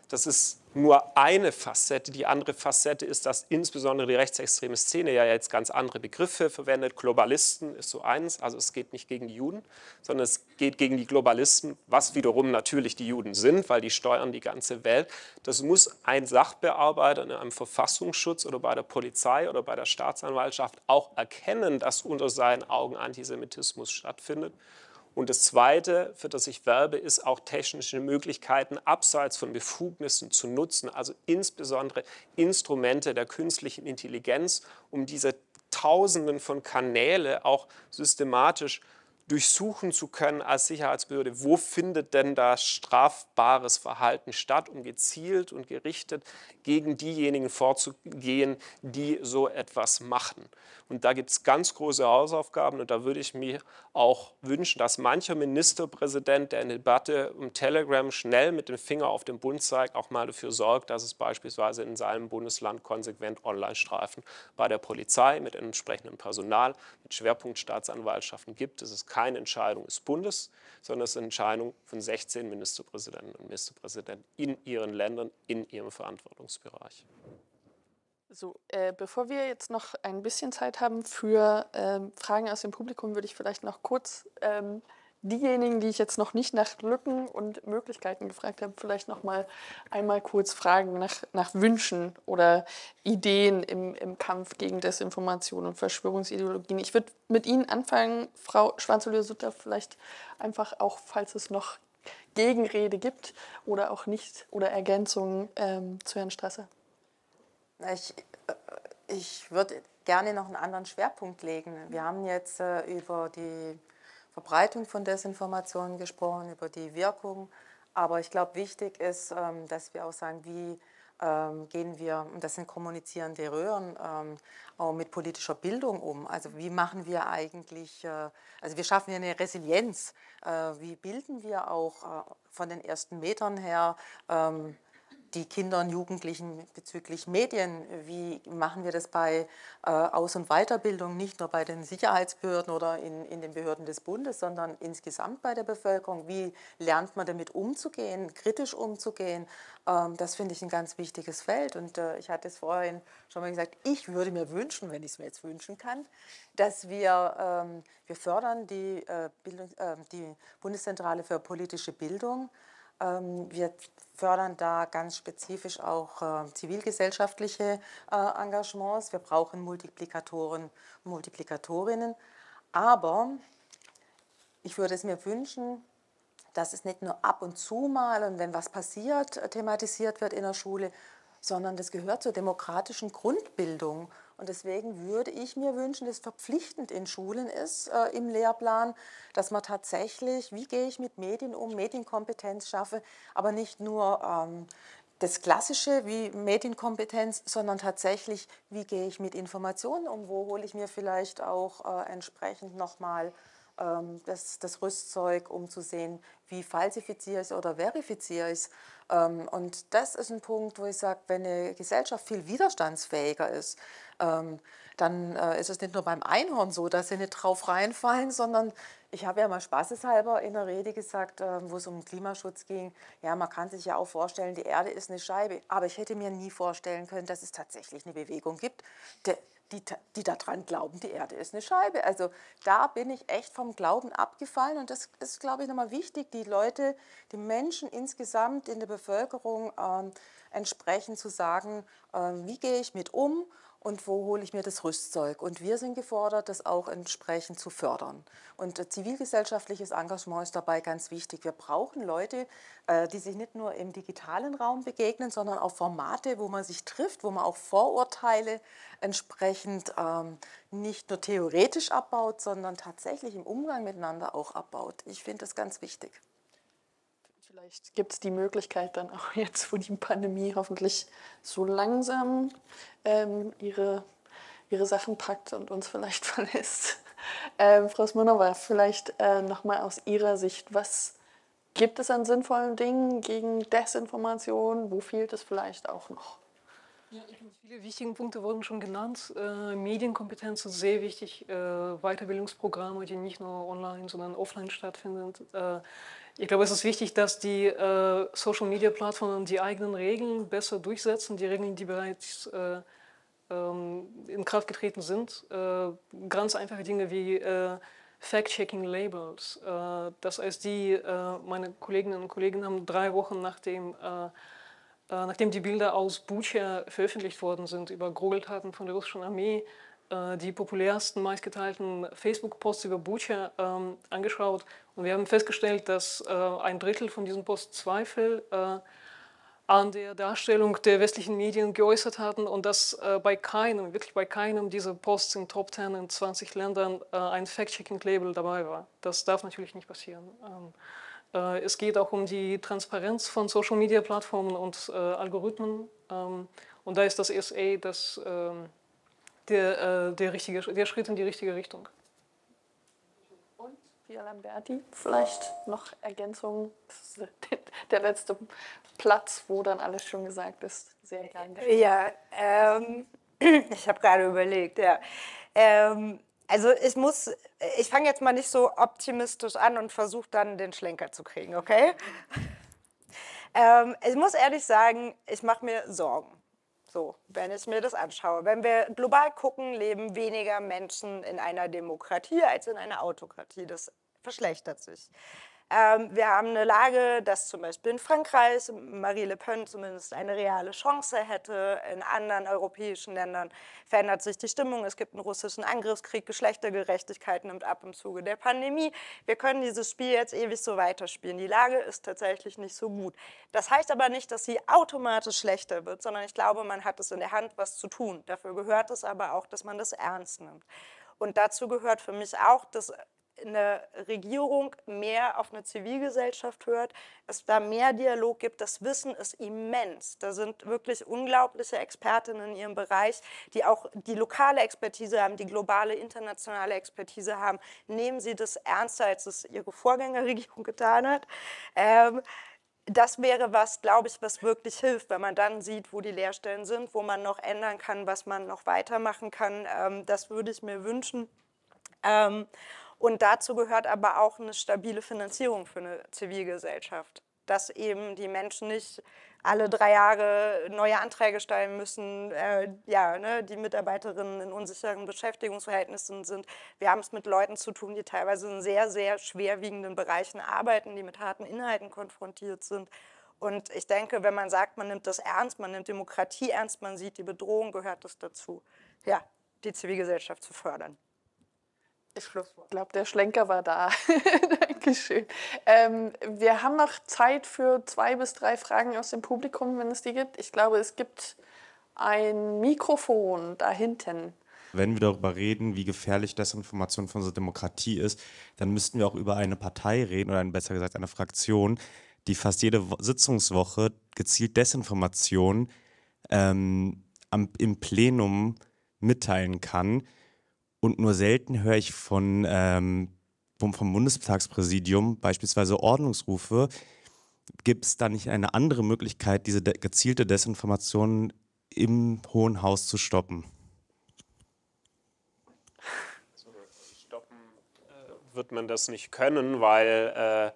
Das ist nur eine Facette. Die andere Facette ist, dass insbesondere die rechtsextreme Szene ja jetzt ganz andere Begriffe verwendet. Globalisten ist so eins, also es geht nicht gegen die Juden, sondern es geht gegen die Globalisten, was wiederum natürlich die Juden sind, weil die steuern die ganze Welt. Das muss ein Sachbearbeiter in einem Verfassungsschutz oder bei der Polizei oder bei der Staatsanwaltschaft auch erkennen, dass unter seinen Augen Antisemitismus stattfindet und das Zweite, für das ich werbe, ist auch technische Möglichkeiten abseits von Befugnissen zu nutzen, also insbesondere Instrumente der künstlichen Intelligenz, um diese Tausenden von Kanäle auch systematisch durchsuchen zu können als Sicherheitsbehörde, wo findet denn da strafbares Verhalten statt, um gezielt und gerichtet gegen diejenigen vorzugehen, die so etwas machen. Und da gibt es ganz große Hausaufgaben und da würde ich mir auch wünschen, dass mancher Ministerpräsident, der in der Debatte um Telegram schnell mit dem Finger auf den Bund zeigt, auch mal dafür sorgt, dass es beispielsweise in seinem Bundesland konsequent Online-Streifen bei der Polizei mit entsprechendem Personal, mit Schwerpunktstaatsanwaltschaften gibt. Das ist keine Entscheidung des Bundes, sondern es ist eine Entscheidung von 16 Ministerpräsidenten und Ministerpräsidenten in ihren Ländern, in ihrem Verantwortungsbereich. So, äh, bevor wir jetzt noch ein bisschen Zeit haben für ähm, Fragen aus dem Publikum, würde ich vielleicht noch kurz ähm, diejenigen, die ich jetzt noch nicht nach Lücken und Möglichkeiten gefragt habe, vielleicht noch mal einmal kurz fragen nach, nach Wünschen oder Ideen im, im Kampf gegen Desinformation und Verschwörungsideologien. Ich würde mit Ihnen anfangen, Frau Schwanzelöhr-Sutter, vielleicht einfach auch, falls es noch Gegenrede gibt oder auch nicht oder Ergänzungen ähm, zu Herrn Strasser. Ich, äh, ich würde gerne noch einen anderen Schwerpunkt legen. Wir haben jetzt äh, über die Verbreitung von Desinformationen gesprochen, über die Wirkung. Aber ich glaube, wichtig ist, ähm, dass wir auch sagen, wie ähm, gehen wir, und das sind kommunizierende Röhren, ähm, auch mit politischer Bildung um. Also wie machen wir eigentlich, äh, also wie schaffen wir eine Resilienz? Wie bilden wir auch von den ersten Metern her die Kinder und Jugendlichen bezüglich Medien, wie machen wir das bei äh, Aus- und Weiterbildung, nicht nur bei den Sicherheitsbehörden oder in, in den Behörden des Bundes, sondern insgesamt bei der Bevölkerung, wie lernt man damit umzugehen, kritisch umzugehen, ähm, das finde ich ein ganz wichtiges Feld. Und äh, ich hatte es vorhin schon mal gesagt, ich würde mir wünschen, wenn ich es mir jetzt wünschen kann, dass wir, ähm, wir fördern die, äh, Bildung, äh, die Bundeszentrale für politische Bildung, ähm, wir fördern da ganz spezifisch auch äh, zivilgesellschaftliche äh, Engagements. Wir brauchen Multiplikatoren Multiplikatorinnen. Aber ich würde es mir wünschen, dass es nicht nur ab und zu mal und wenn was passiert, äh, thematisiert wird in der Schule, sondern das gehört zur demokratischen Grundbildung. Und deswegen würde ich mir wünschen, dass verpflichtend in Schulen ist, äh, im Lehrplan, dass man tatsächlich, wie gehe ich mit Medien um, Medienkompetenz schaffe, aber nicht nur ähm, das Klassische wie Medienkompetenz, sondern tatsächlich, wie gehe ich mit Informationen um, wo hole ich mir vielleicht auch äh, entsprechend nochmal ähm, das, das Rüstzeug, um zu sehen, wie falsifiziere ich es oder verifiziere ich es. Ähm, und das ist ein Punkt, wo ich sage, wenn eine Gesellschaft viel widerstandsfähiger ist, ähm, dann äh, ist es nicht nur beim Einhorn so, dass sie nicht drauf reinfallen, sondern ich habe ja mal spaßeshalber in der Rede gesagt, äh, wo es um Klimaschutz ging, ja, man kann sich ja auch vorstellen, die Erde ist eine Scheibe. Aber ich hätte mir nie vorstellen können, dass es tatsächlich eine Bewegung gibt, die, die daran glauben, die Erde ist eine Scheibe. Also da bin ich echt vom Glauben abgefallen und das ist, glaube ich, nochmal wichtig, die Leute, die Menschen insgesamt in der Bevölkerung äh, entsprechend zu sagen, äh, wie gehe ich mit um und wo hole ich mir das Rüstzeug. Und wir sind gefordert, das auch entsprechend zu fördern. Und äh, zivilgesellschaftliches Engagement ist dabei ganz wichtig. Wir brauchen Leute, äh, die sich nicht nur im digitalen Raum begegnen, sondern auch Formate, wo man sich trifft, wo man auch Vorurteile entsprechend ähm, nicht nur theoretisch abbaut, sondern tatsächlich im Umgang miteinander auch abbaut. Ich finde das ganz wichtig. Vielleicht gibt es die Möglichkeit dann auch [LAUGHS] jetzt, wo die Pandemie hoffentlich so langsam ähm, ihre, ihre Sachen packt und uns vielleicht [LAUGHS] verlässt. Ähm, Frau Smirnova, vielleicht äh, nochmal aus Ihrer Sicht, was gibt es an sinnvollen Dingen gegen Desinformation? Wo fehlt es vielleicht auch noch? Ja, viele wichtige Punkte wurden schon genannt. Äh, Medienkompetenz ist sehr wichtig. Äh, Weiterbildungsprogramme, die nicht nur online, sondern offline stattfinden. Äh, ich glaube, es ist wichtig, dass die äh, Social-Media-Plattformen die eigenen Regeln besser durchsetzen, die Regeln, die bereits äh, ähm, in Kraft getreten sind. Äh, ganz einfache Dinge wie äh, Fact-Checking-Labels. Äh, das heißt, die, äh, meine Kolleginnen und Kollegen haben drei Wochen nachdem, nachdem die Bilder aus Bucha veröffentlicht worden sind über Gurgeltaten von der russischen Armee, äh, die populärsten, meistgeteilten Facebook-Posts über Bucha ähm, angeschaut und wir haben festgestellt, dass äh, ein Drittel von diesen Posts Zweifel äh, an der Darstellung der westlichen Medien geäußert hatten und dass äh, bei keinem, wirklich bei keinem dieser Posts in Top 10 in 20 Ländern äh, ein Fact-Checking-Label dabei war. Das darf natürlich nicht passieren. Ähm, äh, es geht auch um die Transparenz von Social-Media-Plattformen und Algorithmen ähm, und da ist das SA das ähm, der, äh, der, richtige, der Schritt in die richtige Richtung. Und Pia Lamberti, vielleicht noch Ergänzungen? Das ist [LAUGHS] der letzte Platz, wo dann alles schon gesagt ist. Sehr gerne. Ja, ähm, [CLEARS THROAT] ich habe gerade überlegt, ja. Ähm, also ich muss, ich fange jetzt mal nicht so optimistisch an und versuche dann den Schlenker zu kriegen, okay? [LAUGHS] Ähm, ich muss ehrlich sagen, ich mache mir Sorgen. So, wenn ich mir das anschaue. Wenn wir global gucken, leben weniger Menschen in einer Demokratie als in einer Autokratie. Das verschlechtert sich. Ähm, wir haben eine Lage, dass zum Beispiel in Frankreich Marie Le Pen zumindest eine reale Chance hätte. In anderen europäischen Ländern verändert sich die Stimmung. Es gibt einen russischen Angriffskrieg. Geschlechtergerechtigkeit nimmt ab im Zuge der Pandemie. Wir können dieses Spiel jetzt ewig so weiterspielen. Die Lage ist tatsächlich nicht so gut. Das heißt aber nicht, dass sie automatisch schlechter wird, sondern ich glaube, man hat es in der Hand, was zu tun. Dafür gehört es aber auch, dass man das ernst nimmt. Und dazu gehört für mich auch, dass eine Regierung mehr auf eine Zivilgesellschaft hört, es da mehr Dialog gibt. Das Wissen ist immens. Da sind wirklich unglaubliche Expertinnen in ihrem Bereich, die auch die lokale Expertise haben, die globale, internationale Expertise haben. Nehmen Sie das ernster, als es Ihre Vorgängerregierung [LAUGHS] getan hat. Ähm, das wäre was, glaube ich, was wirklich hilft, wenn man dann sieht, wo die Leerstellen sind, wo man noch ändern kann, was man noch weitermachen kann. Ähm, das würde ich mir wünschen. Ähm, und dazu gehört aber auch eine stabile Finanzierung für eine Zivilgesellschaft, dass eben die Menschen nicht alle drei Jahre neue Anträge stellen müssen, äh, ja, ne, die Mitarbeiterinnen in unsicheren Beschäftigungsverhältnissen sind. Wir haben es mit Leuten zu tun, die teilweise in sehr, sehr schwerwiegenden Bereichen arbeiten, die mit harten Inhalten konfrontiert sind. Und ich denke, wenn man sagt, man nimmt das ernst, man nimmt Demokratie ernst, man sieht die Bedrohung, gehört das dazu, ja, die Zivilgesellschaft zu fördern. Ich glaube, der Schlenker war da. [LAUGHS] Dankeschön. Ähm, wir haben noch Zeit für zwei bis drei Fragen aus dem Publikum, wenn es die gibt. Ich glaube, es gibt ein Mikrofon da hinten. Wenn wir darüber reden, wie gefährlich Desinformation für unsere Demokratie ist, dann müssten wir auch über eine Partei reden oder besser gesagt eine Fraktion, die fast jede Sitzungswoche gezielt Desinformation ähm, am, im Plenum mitteilen kann und nur selten höre ich von, ähm, vom, Bundestagspräsidium beispielsweise Ordnungsrufe. Gibt es da nicht eine andere Möglichkeit, diese de gezielte Desinformation im Hohen Haus zu stoppen? Stoppen äh, wird man das nicht können, weil äh,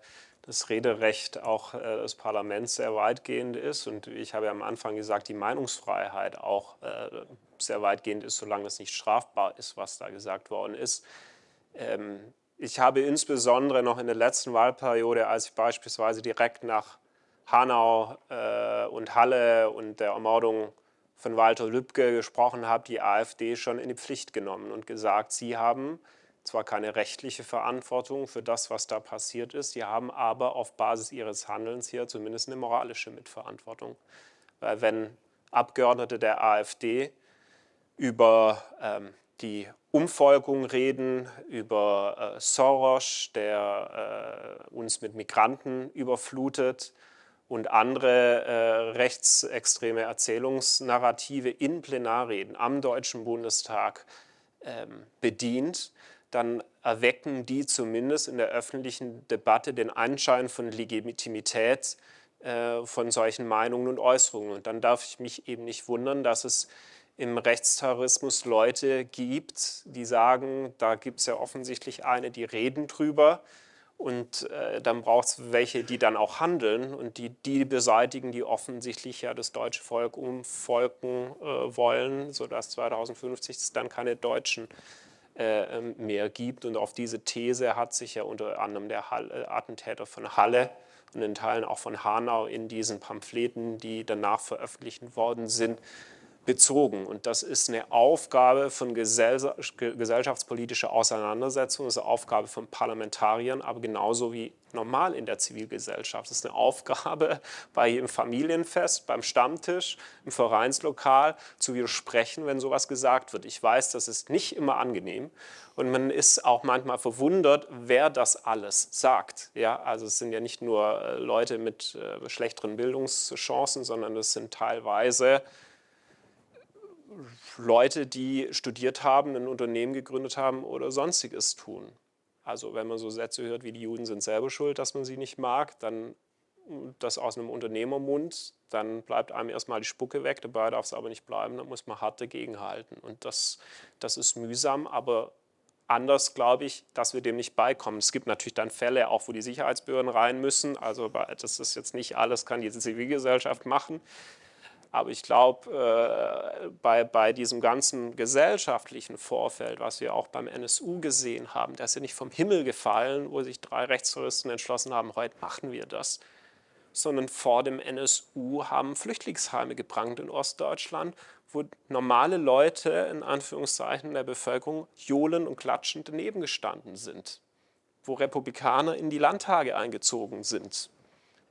das Rederecht auch äh, des Parlaments sehr weitgehend ist. Und ich habe ja am Anfang gesagt, die Meinungsfreiheit auch äh, sehr weitgehend ist, solange es nicht strafbar ist, was da gesagt worden ist. Ähm, ich habe insbesondere noch in der letzten Wahlperiode, als ich beispielsweise direkt nach Hanau äh, und Halle und der Ermordung von Walter Lübcke gesprochen habe, die AfD schon in die Pflicht genommen und gesagt, sie haben zwar keine rechtliche Verantwortung für das, was da passiert ist, sie haben aber auf Basis ihres Handelns hier zumindest eine moralische Mitverantwortung. Weil wenn Abgeordnete der AfD über ähm, die Umfolgung reden, über äh, Soros, der äh, uns mit Migranten überflutet und andere äh, rechtsextreme Erzählungsnarrative in Plenarreden am Deutschen Bundestag ähm, bedient, dann erwecken die zumindest in der öffentlichen Debatte den Anschein von Legitimität äh, von solchen Meinungen und Äußerungen. Und dann darf ich mich eben nicht wundern, dass es im Rechtsterrorismus Leute gibt, die sagen, da gibt es ja offensichtlich eine, die reden drüber. Und äh, dann braucht es welche, die dann auch handeln und die, die beseitigen, die offensichtlich ja das deutsche Volk umvolken äh, wollen, sodass 2050 es dann keine Deutschen äh, mehr gibt. Und auf diese These hat sich ja unter anderem der äh, Attentäter von Halle und in Teilen auch von Hanau in diesen Pamphleten, die danach veröffentlicht worden sind, bezogen. Und das ist eine Aufgabe von gesellschaftspolitischer Auseinandersetzung, das ist eine Aufgabe von Parlamentariern, aber genauso wie normal in der Zivilgesellschaft. Das ist eine Aufgabe [LAUGHS] bei jedem Familienfest, beim Stammtisch, im Vereinslokal zu widersprechen, wenn sowas gesagt wird. Ich weiß, das ist nicht immer angenehm und man ist auch manchmal verwundert, wer das alles sagt. Ja, also es sind ja nicht nur äh, Leute mit äh, schlechteren Bildungschancen, sondern es sind teilweise Leute, die studiert haben, ein Unternehmen gegründet haben oder sonstiges tun. Also wenn man so Sätze hört wie die Juden sind selber schuld, dass man sie nicht mag, dann das aus einem Unternehmermund, dann bleibt einem erstmal die Spucke weg, dabei darf es aber nicht bleiben, dann muss man hart dagegenhalten. Und das, das ist mühsam, aber anders glaube ich, dass wir dem nicht beikommen. Es gibt natürlich dann Fälle, auch wo die Sicherheitsbehörden rein müssen. Also das ist jetzt nicht alles, kann die Zivilgesellschaft machen. Aber ich glaube, äh, bei, bei diesem ganzen gesellschaftlichen Vorfeld, was wir auch beim NSU gesehen haben, der ist ja nicht vom Himmel gefallen, wo sich drei Rechtstouristen entschlossen haben, heute machen wir das, sondern vor dem NSU haben Flüchtlingsheime gebrannt in Ostdeutschland, wo normale Leute in Anführungszeichen der Bevölkerung johlen und klatschend daneben gestanden sind, wo Republikaner in die Landtage eingezogen sind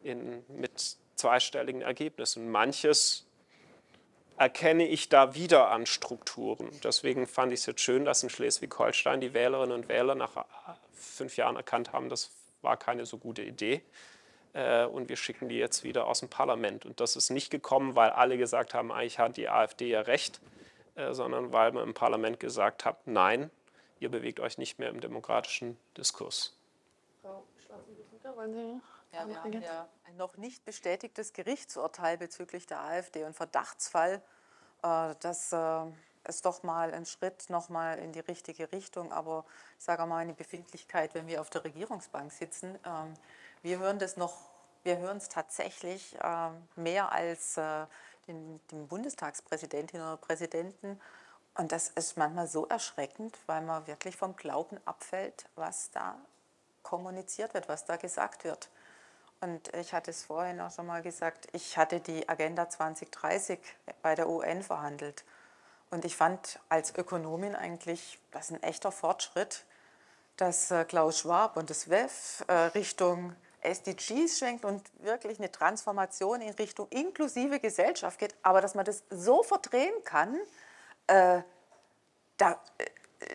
in, mit zweistelligen Ergebnissen. Manches erkenne ich da wieder an Strukturen. Deswegen fand ich es jetzt schön, dass in Schleswig-Holstein die Wählerinnen und Wähler nach fünf Jahren erkannt haben, das war keine so gute Idee. Äh, und wir schicken die jetzt wieder aus dem Parlament. Und das ist nicht gekommen, weil alle gesagt haben, eigentlich hat die AfD ja recht, äh, sondern weil man im Parlament gesagt hat, nein, ihr bewegt euch nicht mehr im demokratischen Diskurs. Frau Ja, wir haben ja ein noch nicht bestätigtes Gerichtsurteil bezüglich der AfD und Verdachtsfall, äh, dass äh, es doch mal ein Schritt noch mal in die richtige Richtung, aber ich sage mal eine Befindlichkeit, wenn wir auf der Regierungsbank sitzen, ähm, wir hören das noch, wir hören es tatsächlich ähm, mehr als äh, den, den Bundestagspräsidentinnen oder Präsidenten. Und das ist manchmal so erschreckend, weil man wirklich vom Glauben abfällt, was da kommuniziert wird, was da gesagt wird. Und ich hatte es vorhin auch schon mal gesagt, ich hatte die Agenda 2030 bei der UN verhandelt. Und ich fand als Ökonomin eigentlich das ein echter Fortschritt, dass äh, Klaus Schwab und das WEF äh, Richtung SDGs schenkt und wirklich eine Transformation in Richtung inklusive Gesellschaft geht, aber dass man das so verdrehen kann, äh, da, äh,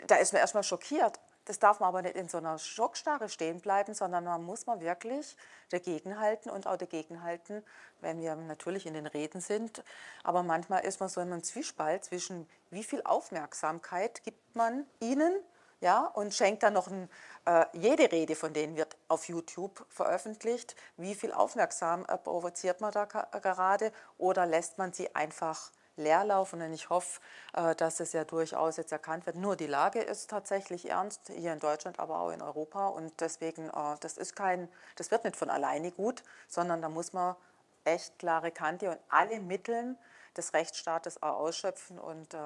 da ist man erstmal schockiert. Das darf man aber nicht in so einer Schockstarre stehen bleiben, sondern man muss man wirklich dagegenhalten und auch dagegenhalten, wenn wir natürlich in den Reden sind. Aber manchmal ist man so in einem Zwiespalt zwischen, wie viel Aufmerksamkeit gibt man ihnen ja, und schenkt dann noch ein, äh, jede Rede von denen wird auf YouTube veröffentlicht. Wie viel Aufmerksam äh, provoziert man da gerade oder lässt man sie einfach Leerlauf und ich hoffe, äh, dass es ja durchaus jetzt erkannt wird. Nur die Lage ist tatsächlich ernst, hier in Deutschland, aber auch in Europa und deswegen, äh, das ist kein, das wird nicht von alleine gut, sondern da muss man echt klare Kante und alle Mittel des Rechtsstaates auch ausschöpfen und äh,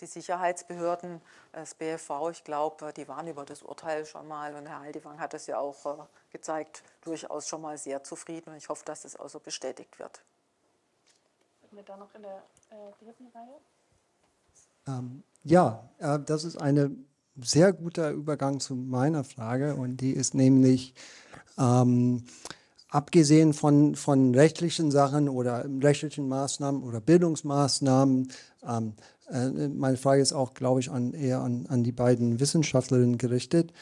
die Sicherheitsbehörden, das BFV, ich glaube, die waren über das Urteil schon mal und Herr Haldewang hat es ja auch gezeigt, durchaus schon mal sehr zufrieden und ich hoffe, dass das auch so bestätigt wird. Wir da noch in der äh, dritten Reihe? Ähm, ja, äh, das ist ein sehr guter Übergang zu meiner Frage und die ist nämlich, ähm, abgesehen von, von rechtlichen Sachen oder rechtlichen Maßnahmen oder Bildungsmaßnahmen, ähm, äh, meine Frage ist auch, glaube ich, an, eher an, an die beiden Wissenschaftlerinnen gerichtet.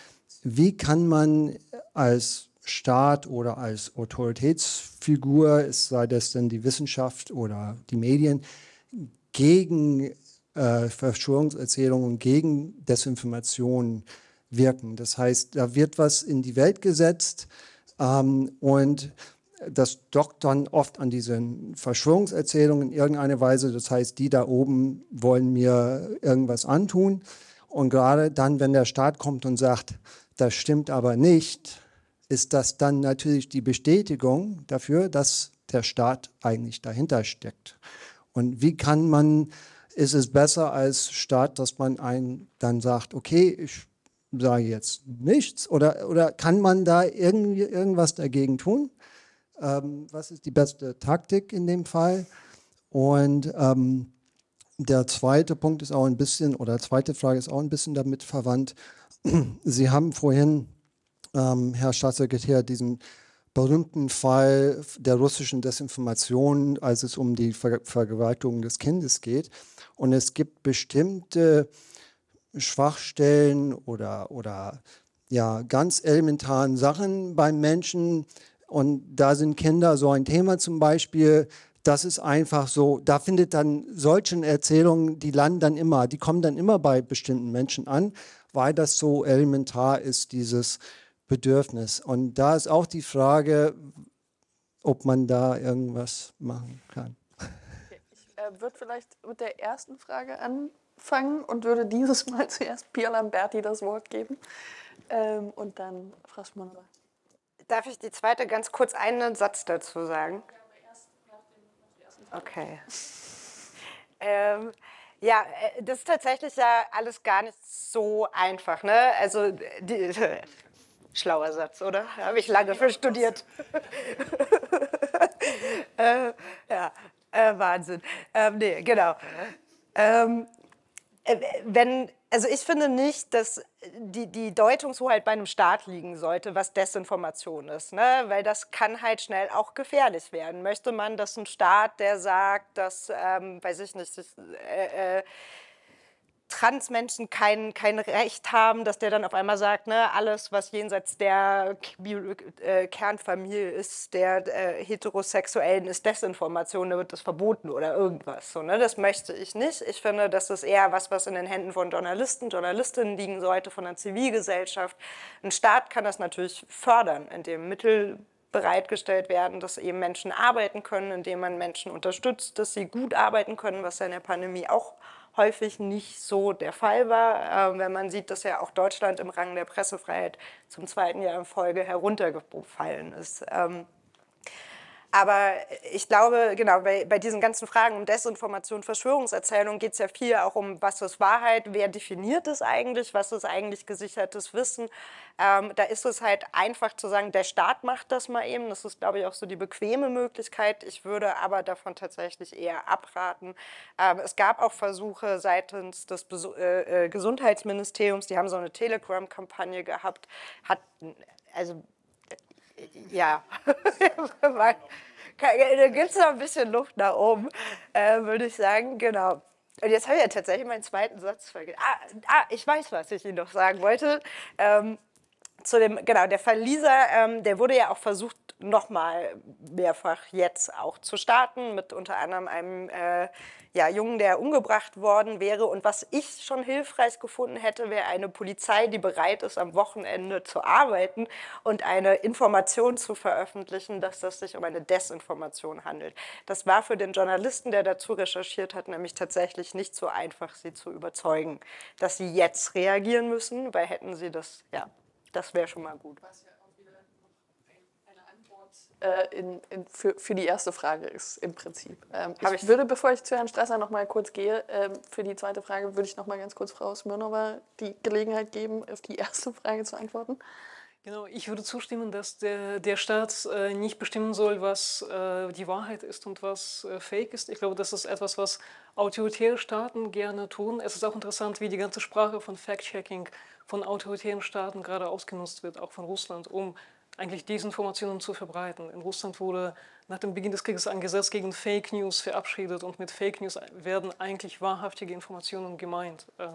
Wie kann man als Staat oder als Autoritätsfigur, sei das denn die Wissenschaft oder die Medien, gegen äh, Verschwörungserzählungen, gegen Desinformation wirken. Das heißt, da wird was in die Welt gesetzt ähm, und das dockt dann oft an diesen Verschwörungserzählungen in irgendeiner Weise. Das heißt, die da oben wollen mir irgendwas antun. Und gerade dann, wenn der Staat kommt und sagt, das stimmt aber nicht, ist das dann natürlich die Bestätigung dafür, dass der Staat eigentlich dahinter steckt. Und wie kann man, ist es besser als Staat, dass man einen dann sagt, okay, ich sage jetzt nichts oder, oder kann man da irgendwie irgendwas dagegen tun? Ähm, was ist die beste Taktik in dem Fall? Und ähm, der zweite Punkt ist auch ein bisschen, oder zweite Frage ist auch ein bisschen damit verwandt. Sie haben vorhin ähm, Herr Staatssekretär, diesen berühmten Fall der russischen Desinformation, als es um die Ver Vergewaltigung des Kindes geht. Und es gibt bestimmte Schwachstellen oder, oder ja, ganz elementaren Sachen beim Menschen. Und da sind Kinder so ein Thema zum Beispiel. Das ist einfach so, da findet dann solchen Erzählungen, die landen dann immer, die kommen dann immer bei bestimmten Menschen an, weil das so elementar ist, dieses Bedürfnis. Und da ist auch die Frage, ob man da irgendwas machen kann. Okay, ich äh, würde vielleicht mit der ersten Frage anfangen und würde dieses Mal [LAUGHS] zuerst Pia Lamberti das Wort geben ähm, und dann Frau Schmonowa. Darf ich die zweite ganz kurz einen Satz dazu sagen? Okay. [LAUGHS] ähm, ja, äh, das ist tatsächlich ja alles gar nicht so einfach. Ne? Also die, [LAUGHS] Schlauer Satz, oder? Habe ich lange für studiert. [LAUGHS] äh, ja, äh, Wahnsinn. Ähm, nee, genau. Ähm, äh, wenn, also ich finde nicht, dass die, die Deutungshoheit bei einem Staat liegen sollte, was Desinformation ist, ne? weil das kann halt schnell auch gefährlich werden. Möchte man, dass ein Staat, der sagt, dass, ähm, weiß ich nicht, äh, äh Transmenschen kein, kein Recht haben, dass der dann auf einmal sagt, ne, alles, was jenseits der äh, Kernfamilie ist, der äh, Heterosexuellen, ist Desinformation, da wird das verboten oder irgendwas. So, ne? Das möchte ich nicht. Ich finde, das ist eher was, was in den Händen von Journalisten, Journalistinnen liegen sollte, von der Zivilgesellschaft. Ein Staat kann das natürlich fördern, indem Mittel bereitgestellt werden, dass eben Menschen arbeiten können, indem man Menschen unterstützt, dass sie gut arbeiten können, was ja in der Pandemie auch häufig nicht so der Fall war, äh, wenn man sieht, dass ja auch Deutschland im Rang der Pressefreiheit zum zweiten Jahr in Folge heruntergefallen ist. Ähm, aber ich glaube, genau, bei, bei, diesen ganzen Fragen um Desinformation, Verschwörungserzählung geht es ja viel auch um, was ist Wahrheit, wer definiert es eigentlich, was ist eigentlich gesichertes Wissen. Ähm, da ist es halt einfach zu sagen, der Staat macht das mal eben. Das ist, glaube ich, auch so die bequeme Möglichkeit. Ich würde aber davon tatsächlich eher abraten. Ähm, es gab auch Versuche seitens des Besu äh, äh Gesundheitsministeriums, die haben so eine Telegram-Kampagne gehabt, hat also ja, [LAUGHS] da gibt es noch ein bisschen Luft nach oben, äh, würde ich sagen. Genau. Und jetzt habe ich ja tatsächlich meinen zweiten Satz vergessen. Ah, ah, ich weiß, was ich Ihnen noch sagen wollte. Ähm, zu dem, genau, der Lisa, ähm, der wurde ja auch versucht, nochmal mehrfach jetzt auch zu starten, mit unter anderem einem äh, ja, Jungen, der umgebracht worden wäre. Und was ich schon hilfreich gefunden hätte, wäre eine Polizei, die bereit ist, am Wochenende zu arbeiten und eine Information zu veröffentlichen, dass das sich um eine Desinformation handelt. Das war für den Journalisten, der dazu recherchiert hat, nämlich tatsächlich nicht so einfach, sie zu überzeugen, dass sie jetzt reagieren müssen, weil hätten sie das, ja, das wäre schon mal gut. Was ja auch wieder eine Antwort äh, in, in, für, für die erste Frage ist im Prinzip. Ähm, ich, ich würde, bevor ich zu Herrn Strasser noch mal kurz gehe, ähm, für die zweite Frage würde ich noch mal ganz kurz Frau Smirnova die Gelegenheit geben, auf die erste Frage zu antworten. Genau, ich würde zustimmen, dass der, der Staat äh, nicht bestimmen soll, was äh, die Wahrheit ist und was äh, Fake ist. Ich glaube, das ist etwas, was autoritäre Staaten gerne tun. Es ist auch interessant, wie die ganze Sprache von Fact-Checking von autoritären Staaten gerade ausgenutzt wird, auch von Russland, um eigentlich Desinformationen zu verbreiten. In Russland wurde nach dem Beginn des Krieges ein Gesetz gegen Fake News verabschiedet und mit Fake News werden eigentlich wahrhaftige Informationen gemeint. Äh,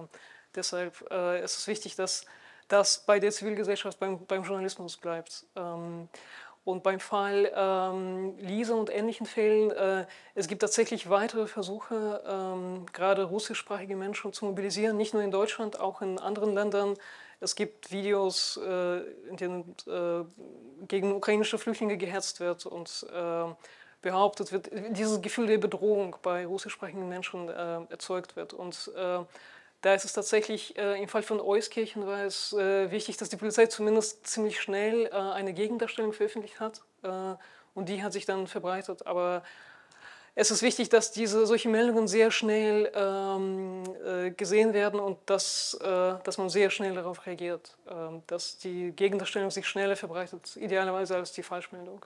deshalb äh, ist es wichtig, dass das bei der Zivilgesellschaft, beim, beim Journalismus bleibt. Ähm, und beim Fall ähm, Lisa und ähnlichen Fällen, äh, es gibt tatsächlich weitere Versuche, ähm, gerade russischsprachige Menschen zu mobilisieren, nicht nur in Deutschland, auch in anderen Ländern. Es gibt Videos, äh, in denen äh, gegen ukrainische Flüchtlinge gehetzt wird und äh, behauptet wird, dieses Gefühl der Bedrohung bei russischsprachigen Menschen äh, erzeugt wird. Und da ist es tatsächlich, äh, im Fall von Euskirchen war es äh, wichtig, dass die Polizei zumindest ziemlich schnell äh, eine Gegendarstellung veröffentlicht hat und die hat sich dann verbreitet. Aber es ist wichtig, dass diese, solche Meldungen sehr schnell ähm, äh, gesehen werden und dass, äh, dass man sehr schnell darauf reagiert, ähm, dass die Gegendarstellung sich schneller verbreitet, idealerweise als die Falschmeldung.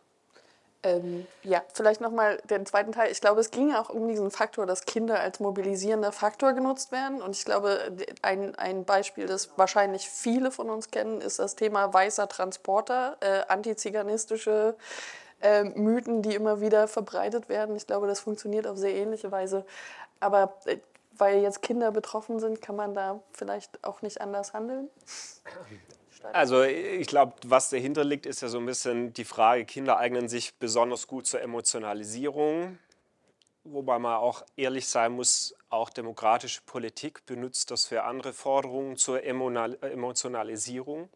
Ähm, ja, vielleicht nochmal den zweiten Teil. Ich glaube, es ging auch um diesen Faktor, dass Kinder als mobilisierender Faktor genutzt werden. Und ich glaube, ein, ein Beispiel, das wahrscheinlich viele von uns kennen, ist das Thema weißer Transporter, äh, antiziganistische äh, Mythen, die immer wieder verbreitet werden. Ich glaube, das funktioniert auf sehr ähnliche Weise. Aber äh, weil jetzt Kinder betroffen sind, kann man da vielleicht auch nicht anders handeln? [LAUGHS] Also ich glaube, was dahinter liegt, ist ja so ein bisschen die Frage, Kinder eignen sich besonders gut zur Emotionalisierung, wobei man auch ehrlich sein muss, auch demokratische Politik benutzt das für andere Forderungen zur Emotionalisierung.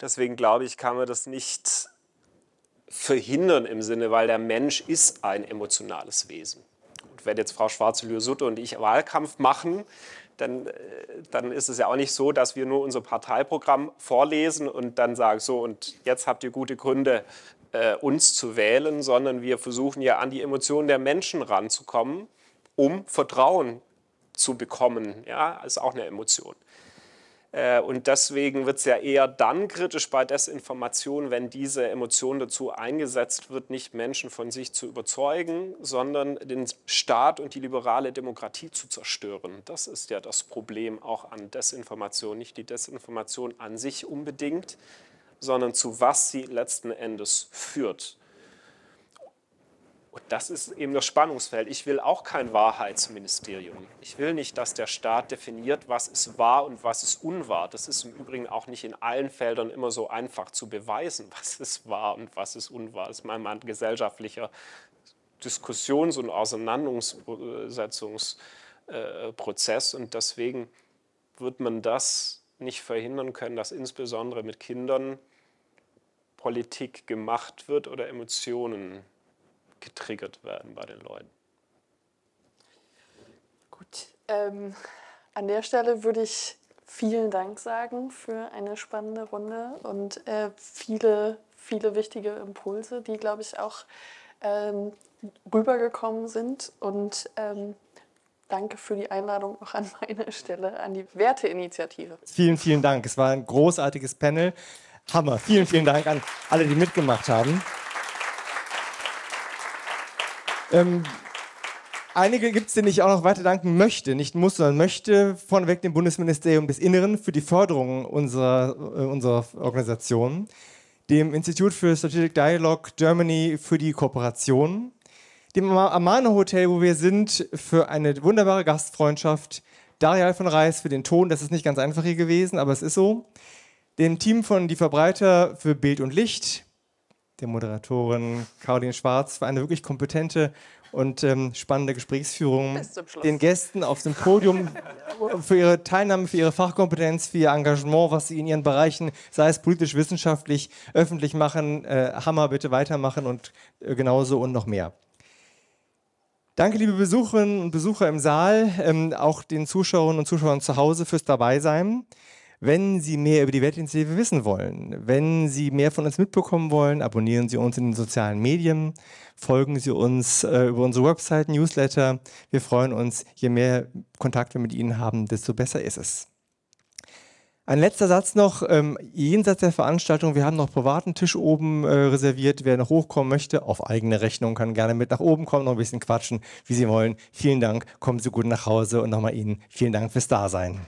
Deswegen glaube ich, kann man das nicht verhindern im Sinne, weil der Mensch ist ein emotionales Wesen. Und wenn jetzt Frau Schwarze-Lühr-Sutte und ich Wahlkampf machen, dann, äh, dann ist es ja auch nicht so, dass wir nur unser Parteiprogramm vorlesen und dann sagen, so und jetzt habt ihr gute Gründe, äh, uns zu wählen, sondern wir versuchen ja an die Emotionen der Menschen ranzukommen, um Vertrauen zu bekommen. Ja, ist auch eine Emotion. Äh, und deswegen wird es ja eher dann kritisch bei Desinformation, wenn diese Emotion dazu eingesetzt wird, nicht Menschen von sich zu überzeugen, sondern den Staat und die liberale Demokratie zu zerstören. Das ist ja das Problem auch an Desinformation. Nicht die Desinformation an sich unbedingt, sondern zu was sie letzten Endes führt. Und das ist eben das Spannungsfeld. Ich will auch kein Wahrheitsministerium. Ich will nicht, dass der Staat definiert, was ist wahr und was ist unwahr. Das ist im Übrigen auch nicht in allen Feldern immer so einfach zu beweisen, [LAUGHS] was ist wahr und was ist unwahr. Das ist manchmal ein gesellschaftlicher Diskussions- und Auseinandersetzungsprozess. Und deswegen wird man das nicht verhindern können, dass insbesondere mit Kindern Politik gemacht wird oder Emotionen getriggert werden bei den Leuten. Gut, ähm, an der Stelle würde ich vielen Dank sagen für eine spannende Runde und äh, viele, viele wichtige Impulse, die, glaube ich, auch ähm, rübergekommen sind. Und ähm, danke für die Einladung auch an meine Stelle, an die Werteinitiative. Vielen, vielen Dank. Es war ein großartiges Panel. Hammer. Vielen, vielen Dank an alle, die mitgemacht haben. Ähm, einige gibt es, denen ich auch noch weiter danken möchte, nicht muss, sondern möchte vorneweg dem Bundesministerium des Inneren für die Förderung unserer, äh, unserer Organisation, dem Institut für Strategic Dialogue Germany für die Kooperation, dem Amano Hotel, wo wir sind, für eine wunderbare Gastfreundschaft, Darial von Reis für den Ton, das ist nicht ganz einfach hier gewesen, aber es ist so, dem Team von Die Verbreiter für Bild und Licht, der Moderatorin Caroline Schwarz für eine wirklich kompetente und ähm, spannende Gesprächsführung, den Gästen auf dem Podium [LAUGHS] für ihre Teilnahme, für ihre Fachkompetenz, für ihr Engagement, was sie in ihren Bereichen, sei es politisch, wissenschaftlich, öffentlich machen. Äh, Hammer, bitte weitermachen und äh, genauso und noch mehr. Danke, liebe Besucherinnen und Besucher im Saal, ähm, auch den Zuschauerinnen und Zuschauern zu Hause fürs Dabeisein. Wenn Sie mehr über die Weltinitiative wissen wollen, wenn Sie mehr von uns mitbekommen wollen, abonnieren Sie uns in den sozialen Medien, folgen Sie uns äh, über unsere Website, Newsletter. Wir freuen uns, je mehr Kontakt wir mit Ihnen haben, desto besser ist es. Ein letzter Satz noch, ähm, jenseits der Veranstaltung, wir haben noch privaten Tisch oben äh, reserviert. Wer noch hochkommen möchte, auf eigene Rechnung, kann gerne mit nach oben kommen, noch ein bisschen quatschen, wie Sie wollen. Vielen Dank, kommen Sie gut nach Hause und nochmal Ihnen vielen Dank fürs Dasein.